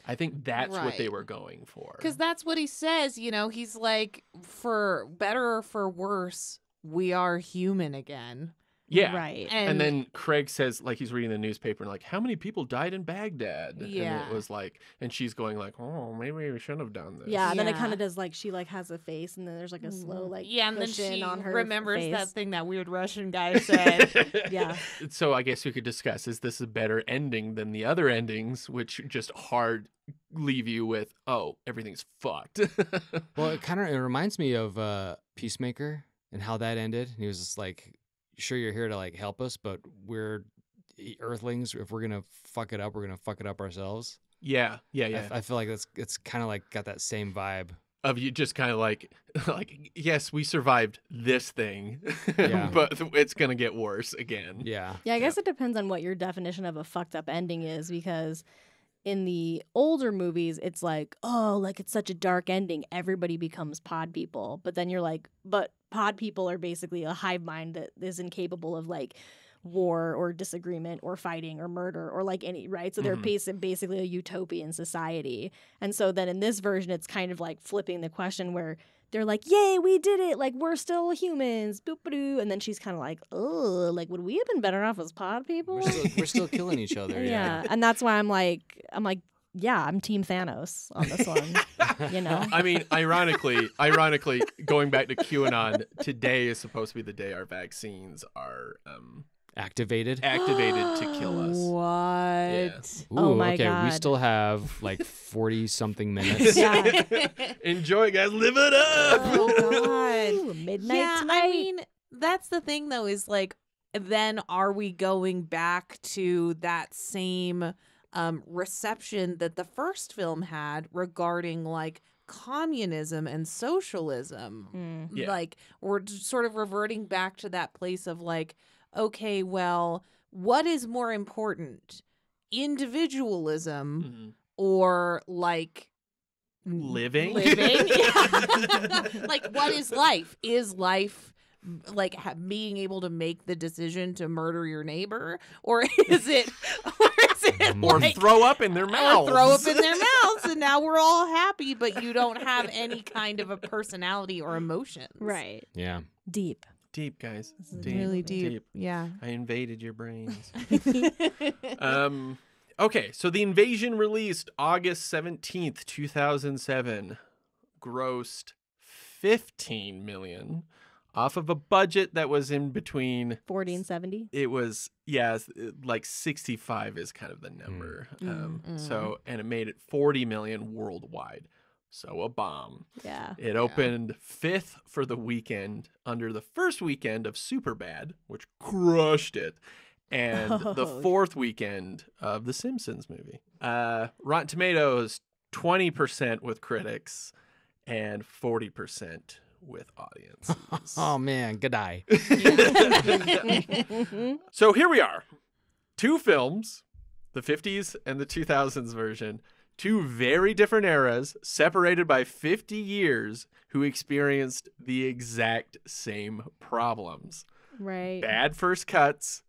I think that's what they were going for. Because that's what he says. You know, he's like, for better or for worse, we are human again. Yeah, right And, And then Craig says, like he's reading the newspaper, and like, how many people died in Baghdad? And Yeah. it was like, and she's going like, oh, maybe we shouldn't have done this. yeah, and then it kind of does like she like has a face and then there's like a slow like yeah, and then she on her remembers that thing that weird Russian guy said. Yeah. So I guess we could discuss is this a better ending than the other endings, which just hard leave you with, oh, everything's fucked. Well, it kind of it reminds me of uh, Peacemaker and how that ended. And He was just like, "Sure, you're here to like help us, but we're e- Earthlings. If we're gonna fuck it up, we're gonna fuck it up ourselves." yeah, yeah, I yeah. f- I, feel like that's it's kind of like got that same vibe. of you just kind of like, like, yes, we survived this thing, Yeah. but it's gonna get worse again. Yeah. Yeah, I guess it depends on what your definition of a fucked up ending is because in the older movies it's like, oh, like it's such a dark ending, everybody becomes pod people. But then you're like, but pod people are basically a hive mind that is incapable of like war or disagreement or fighting or murder or like any right so they're Mhm. basically a utopian society and so then in this version it's kind of like flipping the question where they're like, "Yay, we did it! Like we're still humans." Boop doo. And then she's kind of like, "Oh, like would we have been better off as pod people?" We're still we're still killing each other. yeah. And that's why I'm like, I'm like, yeah, I'm Team Thanos on this one. you know? I mean, ironically, ironically, going back to QAnon, today is supposed to be the day our vaccines are um, activated. activated to kill us. What? Ooh, Oh my okay, we still have like 40 something minutes. Yeah. Enjoy, guys. Live it up. Oh God. Ooh, midnight yeah, tonight. I mean, that's the thing though, is like, then are we going back to that same um, reception that the first film had regarding like communism and socialism? Mm. Yeah. Like, we're sort of reverting back to that place of like, okay, well, what is more important, individualism Mhm. or like Living? living like what is life is life like ha- being able to make the decision to murder your neighbor or is it or is it Or like, throw up in their or mouths. throw up in their mouths and now we're all happy but you don't have any kind of a personality or emotions right. Yeah. Deep. Deep, guys. This is Deep, really deep, yeah I invaded your brains. um, okay, so the invasion released August 17th, 2007, grossed 15 million off of a budget that was in between 40 and 70. it was yeah uh, like 65 is kind of the number um, Mm. so and it made it 40 million worldwide so a bomb Yeah. it opened fifth for the weekend under the first weekend of Superbad, which crushed it, and the Oh. fourth weekend of the Simpsons movie. Uh, Rotten Tomatoes, 20% with critics and 40% with audiences. Oh man, good eye. so here we are. Two films, the 50s and the 2000s version, two very different eras, separated by 50 years, who experienced the exact same problems. Right. Bad first cuts,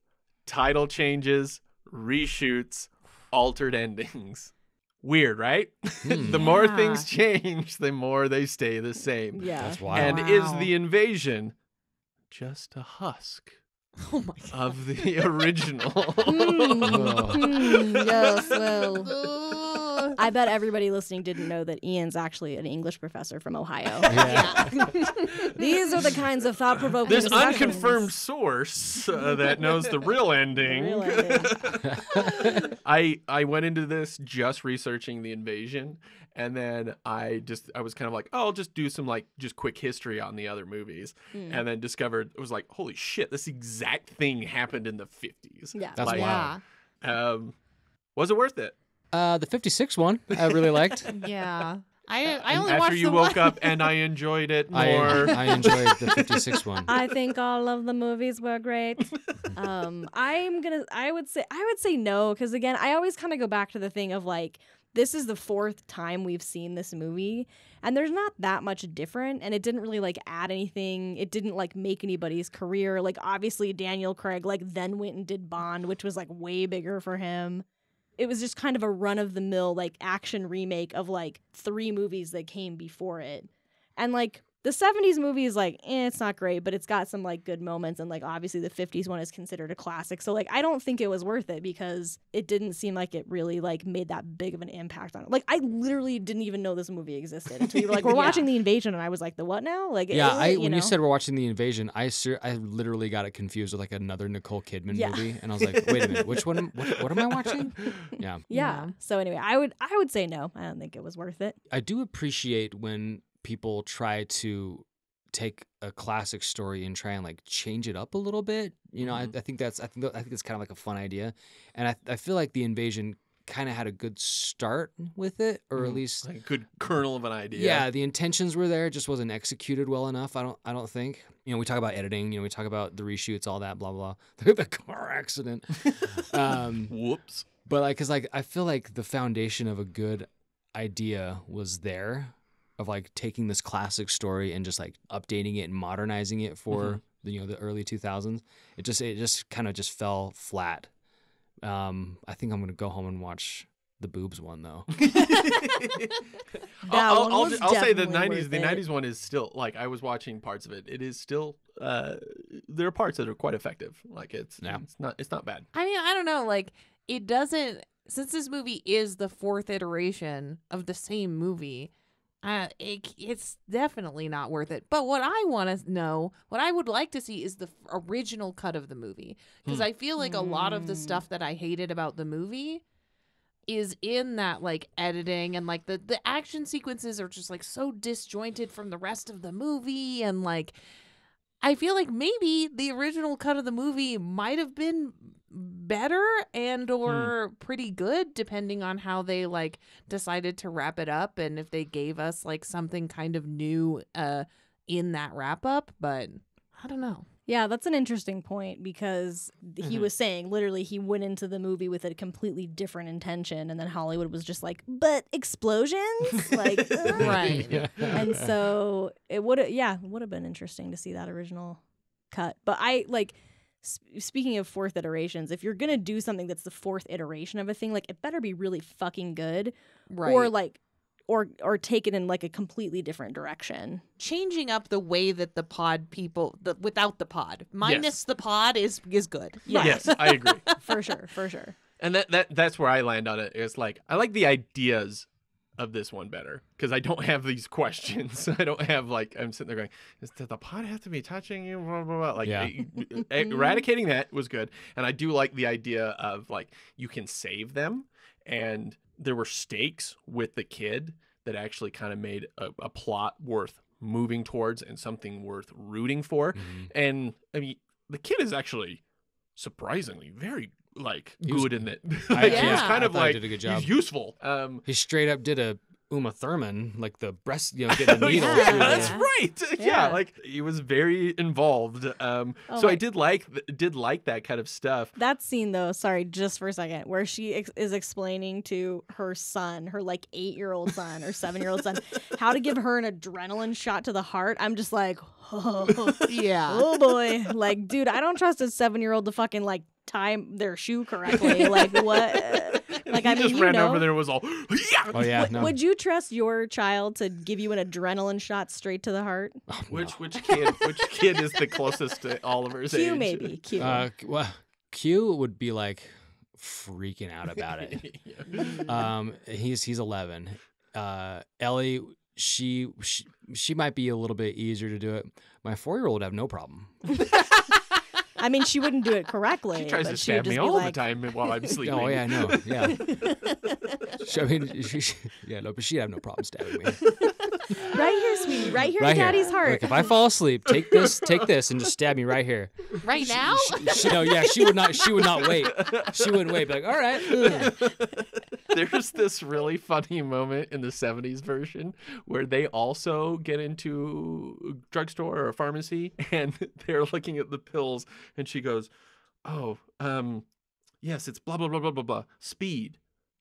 title changes, reshoots, altered endings. Weird, right? the more things change, the more they stay the same. Yeah. That's wild. And is the invasion just a husk oh my of the original? Mm, yes, well. God I bet everybody listening didn't know that Ian's actually an English professor from Ohio. Yeah. These are the kinds of thought provoking this unconfirmed source uh, that knows the real ending. Real ending. I I went into this just researching the invasion, and then I just I was kind of like, oh, I'll just do some like just quick history on the other movies, Mm. and then discovered it was like, holy shit, this exact thing happened in the fifties. Yeah. That's Like, wild. yeah Um, was it worth it? Uh, the 56 one I really liked. yeah I I only After watched you the woke one. up and I enjoyed it I, more. I enjoyed the 56 one. I think all of the movies were great. Um, I'm gonna. I would say. I would say no, because again, I always kind of go back to the thing of like, this is the fourth time we've seen this movie, and there's not that much different, and it didn't really like add anything. It didn't like make anybody's career. Like obviously, Daniel Craig like then went and did Bond, which was like way bigger for him. It was just kind of a run of the mill like action remake of like three movies that came before it. And like the 70s movie is like, eh, it's not great, but it's got some like good moments. And like obviously the 50s one is considered a classic. So like I don't think it was worth it because it didn't seem like it really like made that big of an impact on it. Like I literally didn't even know this movie existed until you were like, we're Yeah. watching the invasion, and I was like, the what now? Like Yeah, eh, I, when know? you said we're watching the invasion, I ser- I literally got it confused with like another Nicole Kidman Yeah. movie, and I was like, wait a minute, which one? am- What, what am I watching? Yeah, yeah. Yeah. So anyway, I would I would say no. I don't think it was worth it. I do appreciate when people try to take a classic story and try and like change it up a little bit. You know, I, I think that's I think I think it's kind of like a fun idea, and I I feel like the invasion kind of had a good start with it, or at Mhm. least like a good kernel of an idea. yeah, the intentions were there, just wasn't executed well enough. I don't I don't think. You know, we talk about editing, you know, we talk about the reshoots, all that, blah blah. blah. the car accident. um, Whoops. but like, cause like I feel like the foundation of a good idea was there, of like taking this classic story and just like updating it and modernizing it for Mhm. the you know the early two thousands. It just it just kind of just fell flat. Um, I think I'm gonna go home and watch the boobs one though. I'll, one I'll, was I'll say the 90s the it. 90s one is still like i was watching parts of it it is still uh there are parts that are quite effective like it's Yeah. it's not it's not bad I mean, I don't know. Like, it doesn't. Since this movie is the fourth iteration of the same movie, Uh, it, it's definitely not worth it. But what I want to know, what I would like to see, is the f- original cut of the movie because Hmm. I feel like a lot of the stuff that I hated about the movie is in that like editing and like the the action sequences are just like so disjointed from the rest of the movie and like I feel like maybe the original cut of the movie might have been better and or pretty good depending on how they like decided to wrap it up and if they gave us like something kind of new uh in that wrap up but I don't know. Yeah, that's an interesting point because he Mhm. was saying literally he went into the movie with a completely different intention, and then Hollywood was just like, "But explosions, like, uh?" Right. Yeah. and so it would, yeah, would have been interesting to see that original cut. But I like sp- speaking of fourth iterations, if you're gonna do something that's the fourth iteration of a thing, like it better be really fucking good, Right. or like, or or take it in like a completely different direction. changing up the way that the pod people the without the pod minus the pod is is good. Yeah. Yes, I agree. for sure, for sure. And that, that that's where I land on it. It's like I like the ideas of this one better because I don't have these questions. I don't have like I'm sitting there going, "Is does the pod have to be touching you?" Blah blah blah. Like Yeah. eradicating that was good, and I do like the idea of like you can save them, and there were stakes with the kid that actually kind of made a, a plot worth moving towards and something worth rooting for. Mhm. And I mean, the kid is actually surprisingly very like was- good in it. Like, yeah, he's kind I of like did a good job. he's useful. Um, He straight up did a Uma Thurman, like the breast, you know, getting the needle. yeah, that's the- right. Yeah. Yeah. like he was very involved. Um, Oh so I did like did like that kind of stuff. That scene, though, sorry, just for a second, where she ex- is explaining to her son, her like eight year old son or seven year old son, how to give her an adrenaline shot to the heart. I'm just like, oh, Yeah. oh boy. Like, dude, I don't trust a seven year old to fucking like tie their shoe correctly. Like, what? Like, he I mean, just you ran know. over there and was all, yeah. Oh yeah, Would- no. Would you trust your child to give you an adrenaline shot straight to the heart? Oh, Which no. which kid which kid is the closest to Oliver's Q, age? maybe. Q. Uh, well, Q would be like freaking out about it. um, he's he's 11. Uh, Ellie, she, she she might be a little bit easier to do it. My four year old would have no problem. I mean, she wouldn't do it correctly. She tries but to stab me all like, the time while I'm sleeping. Oh yeah, I know. Yeah. She- I mean, she, she- yeah, no, but she'd have no problem stabbing me. Right here, sweetie. Right here, right in Daddy's here. heart. Like if I fall asleep, take this, take this, and just stab me right here. Right now? She, she, no, yeah, she would not. She would not wait. She wouldn't wait. Be like, all right. There's this really funny moment in the 70s version where they also get into a drugstore or a pharmacy and they're looking at the pills and she goes, "Oh, um yes, it's blah blah blah blah blah blah. Speed."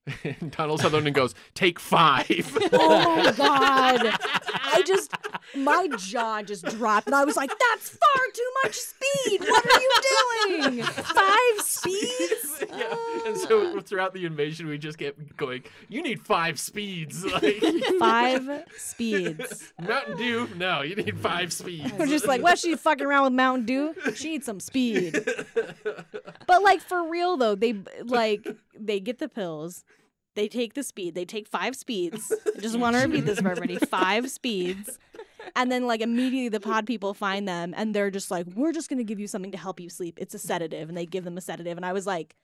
And Donald Sutherland goes, "Take 5." Oh my god. I just my jaw just dropped and I was like, that's far too much speed. What are you doing? Five speeds? yeah. And so throughout the invasion we just kept going, "You need 5 speeds." Like Five speeds. Mountain Dew? No, you need 5 speeds. We're just like, what she fucking around with Mountain Dew? She needs some speed. But like for real though, they like they get the pills. They take the speed. They take five speeds. I just want to repeat this for everybody. Five speeds. And then like immediately the pod people find them and they're just like, We're just gonna give you something to help you sleep. It's a sedative. And they give them a sedative. And I was like,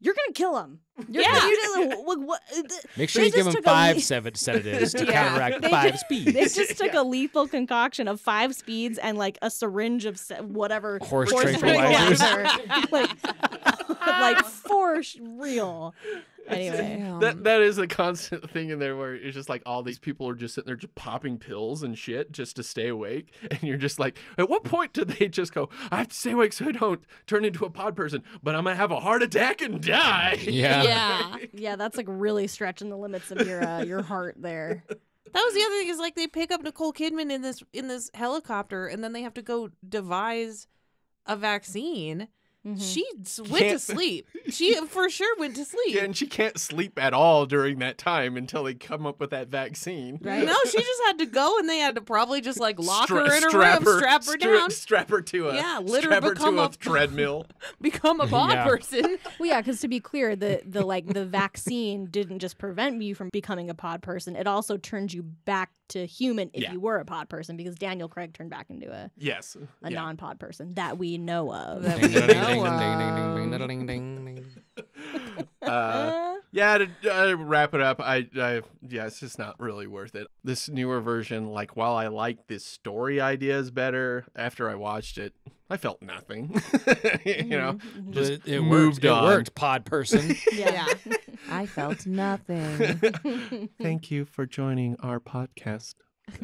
You're gonna kill him. You're Yeah. gonna, you're gonna, what, what, uh, Make sure you give just him took five le- seven sedatives to Yeah. counteract They five ju- speeds. They just took a lethal concoction of five speeds and like a syringe of se- whatever Horse tranquilizers. tranquilizers. like, like for real. Anyway, Damn. That that is a constant thing in there where it's just like all these people are just sitting there just popping pills and shit just to stay awake, and you're just like, at what point do they just go? I have to stay awake so I don't turn into a pod person, but I'm gonna have a heart attack and die. Yeah. yeah. yeah, that's like really stretching the limits of your uh, your heart there. That was the other thing is like they pick up Nicole Kidman in this in this helicopter and then they have to go devise a vaccine Mm-hmm. She went to Can't- sleep. She for sure went to sleep. Yeah, and she can't sleep at all during that time until they come up with that vaccine. Right. No, she just had to go, and they had to probably just like lock Stra- her in a strap room, strap her stra- down, strap her to a Yeah, let her strap her become to a, a- treadmill. become a pod Yeah. person. Well, yeah, because to be clear, the the like the vaccine didn't just prevent you from becoming a pod person; it also turned you back to human if Yeah. you were a pod person. Because Daniel Craig turned back into a, Yes, a yeah. non-pod person that we know of. That we ding, ding, know ding, of. ding, ding, ding, ding, ding, ding, ding. Uh, yeah, to uh, wrap it up, I, I yeah, it's just not really worth it. This newer version, like while I like this story ideas better, after I watched it, I felt nothing. you know, just it, it moved worked. on. It worked, pod person. Yeah. I felt nothing. Thank you for joining our podcast.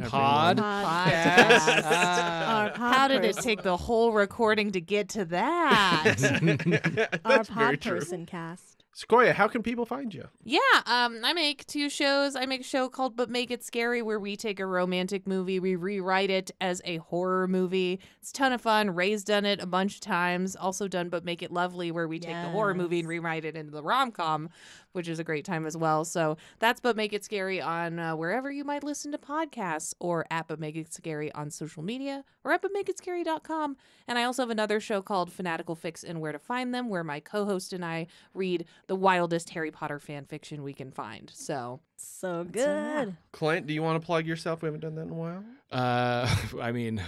Pod. Podcast. Our pod How did it take the whole recording to get to that? Our That's very pod true. person cast? Sequoia, how can people find you? Yeah, um, I make two shows. I make a show called But Make It Scary, where we take a romantic movie, we rewrite it as a horror movie. It's a ton of fun. Ray's done it a bunch of times. Also done But Make It Lovely, where we take the horror movie and rewrite it into the rom com, which is a great time as well. So that's But Make It Scary on uh, wherever you might listen to podcasts, or at But Make It Scary on social media, or at ButMakeItScary.com. And I also have another show called Fanatical Fix and Where to Find Them, where my co-host and I read the wildest Harry Potter fan fiction we can find. So So That's a wrap. good. Clint, do you want to plug yourself? We haven't done that in a while. Uh, I mean,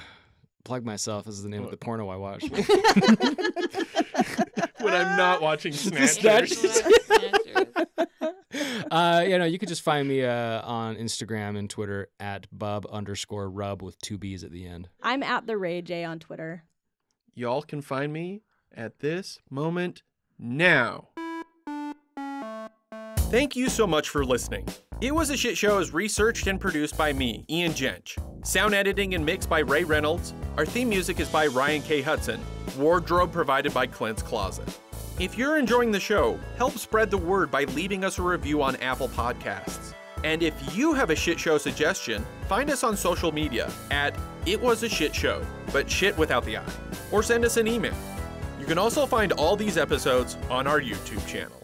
plug myself is the name of the porno I watch. when I'm not watching Snatchers. Snatchers. Uh, you know, you could just find me uh, on Instagram and Twitter at bub underscore rub with two b's at the end. I'm at the Ray J on Twitter. Y'all can find me at this moment now. Thank you so much for listening. It Was a Shit Show is researched and produced by me, Ian Jench. Sound editing and mixed by Ray Reynolds. Our theme music is by Ryan K. Hudson. Wardrobe provided by Clint's Closet. If you're enjoying the show, help spread the word by leaving us a review on Apple Podcasts. And if you have a shit show suggestion, find us on social media at It Was a Shit Show, but shit without the I. Or send us an email. You can also find all these episodes on our YouTube channel.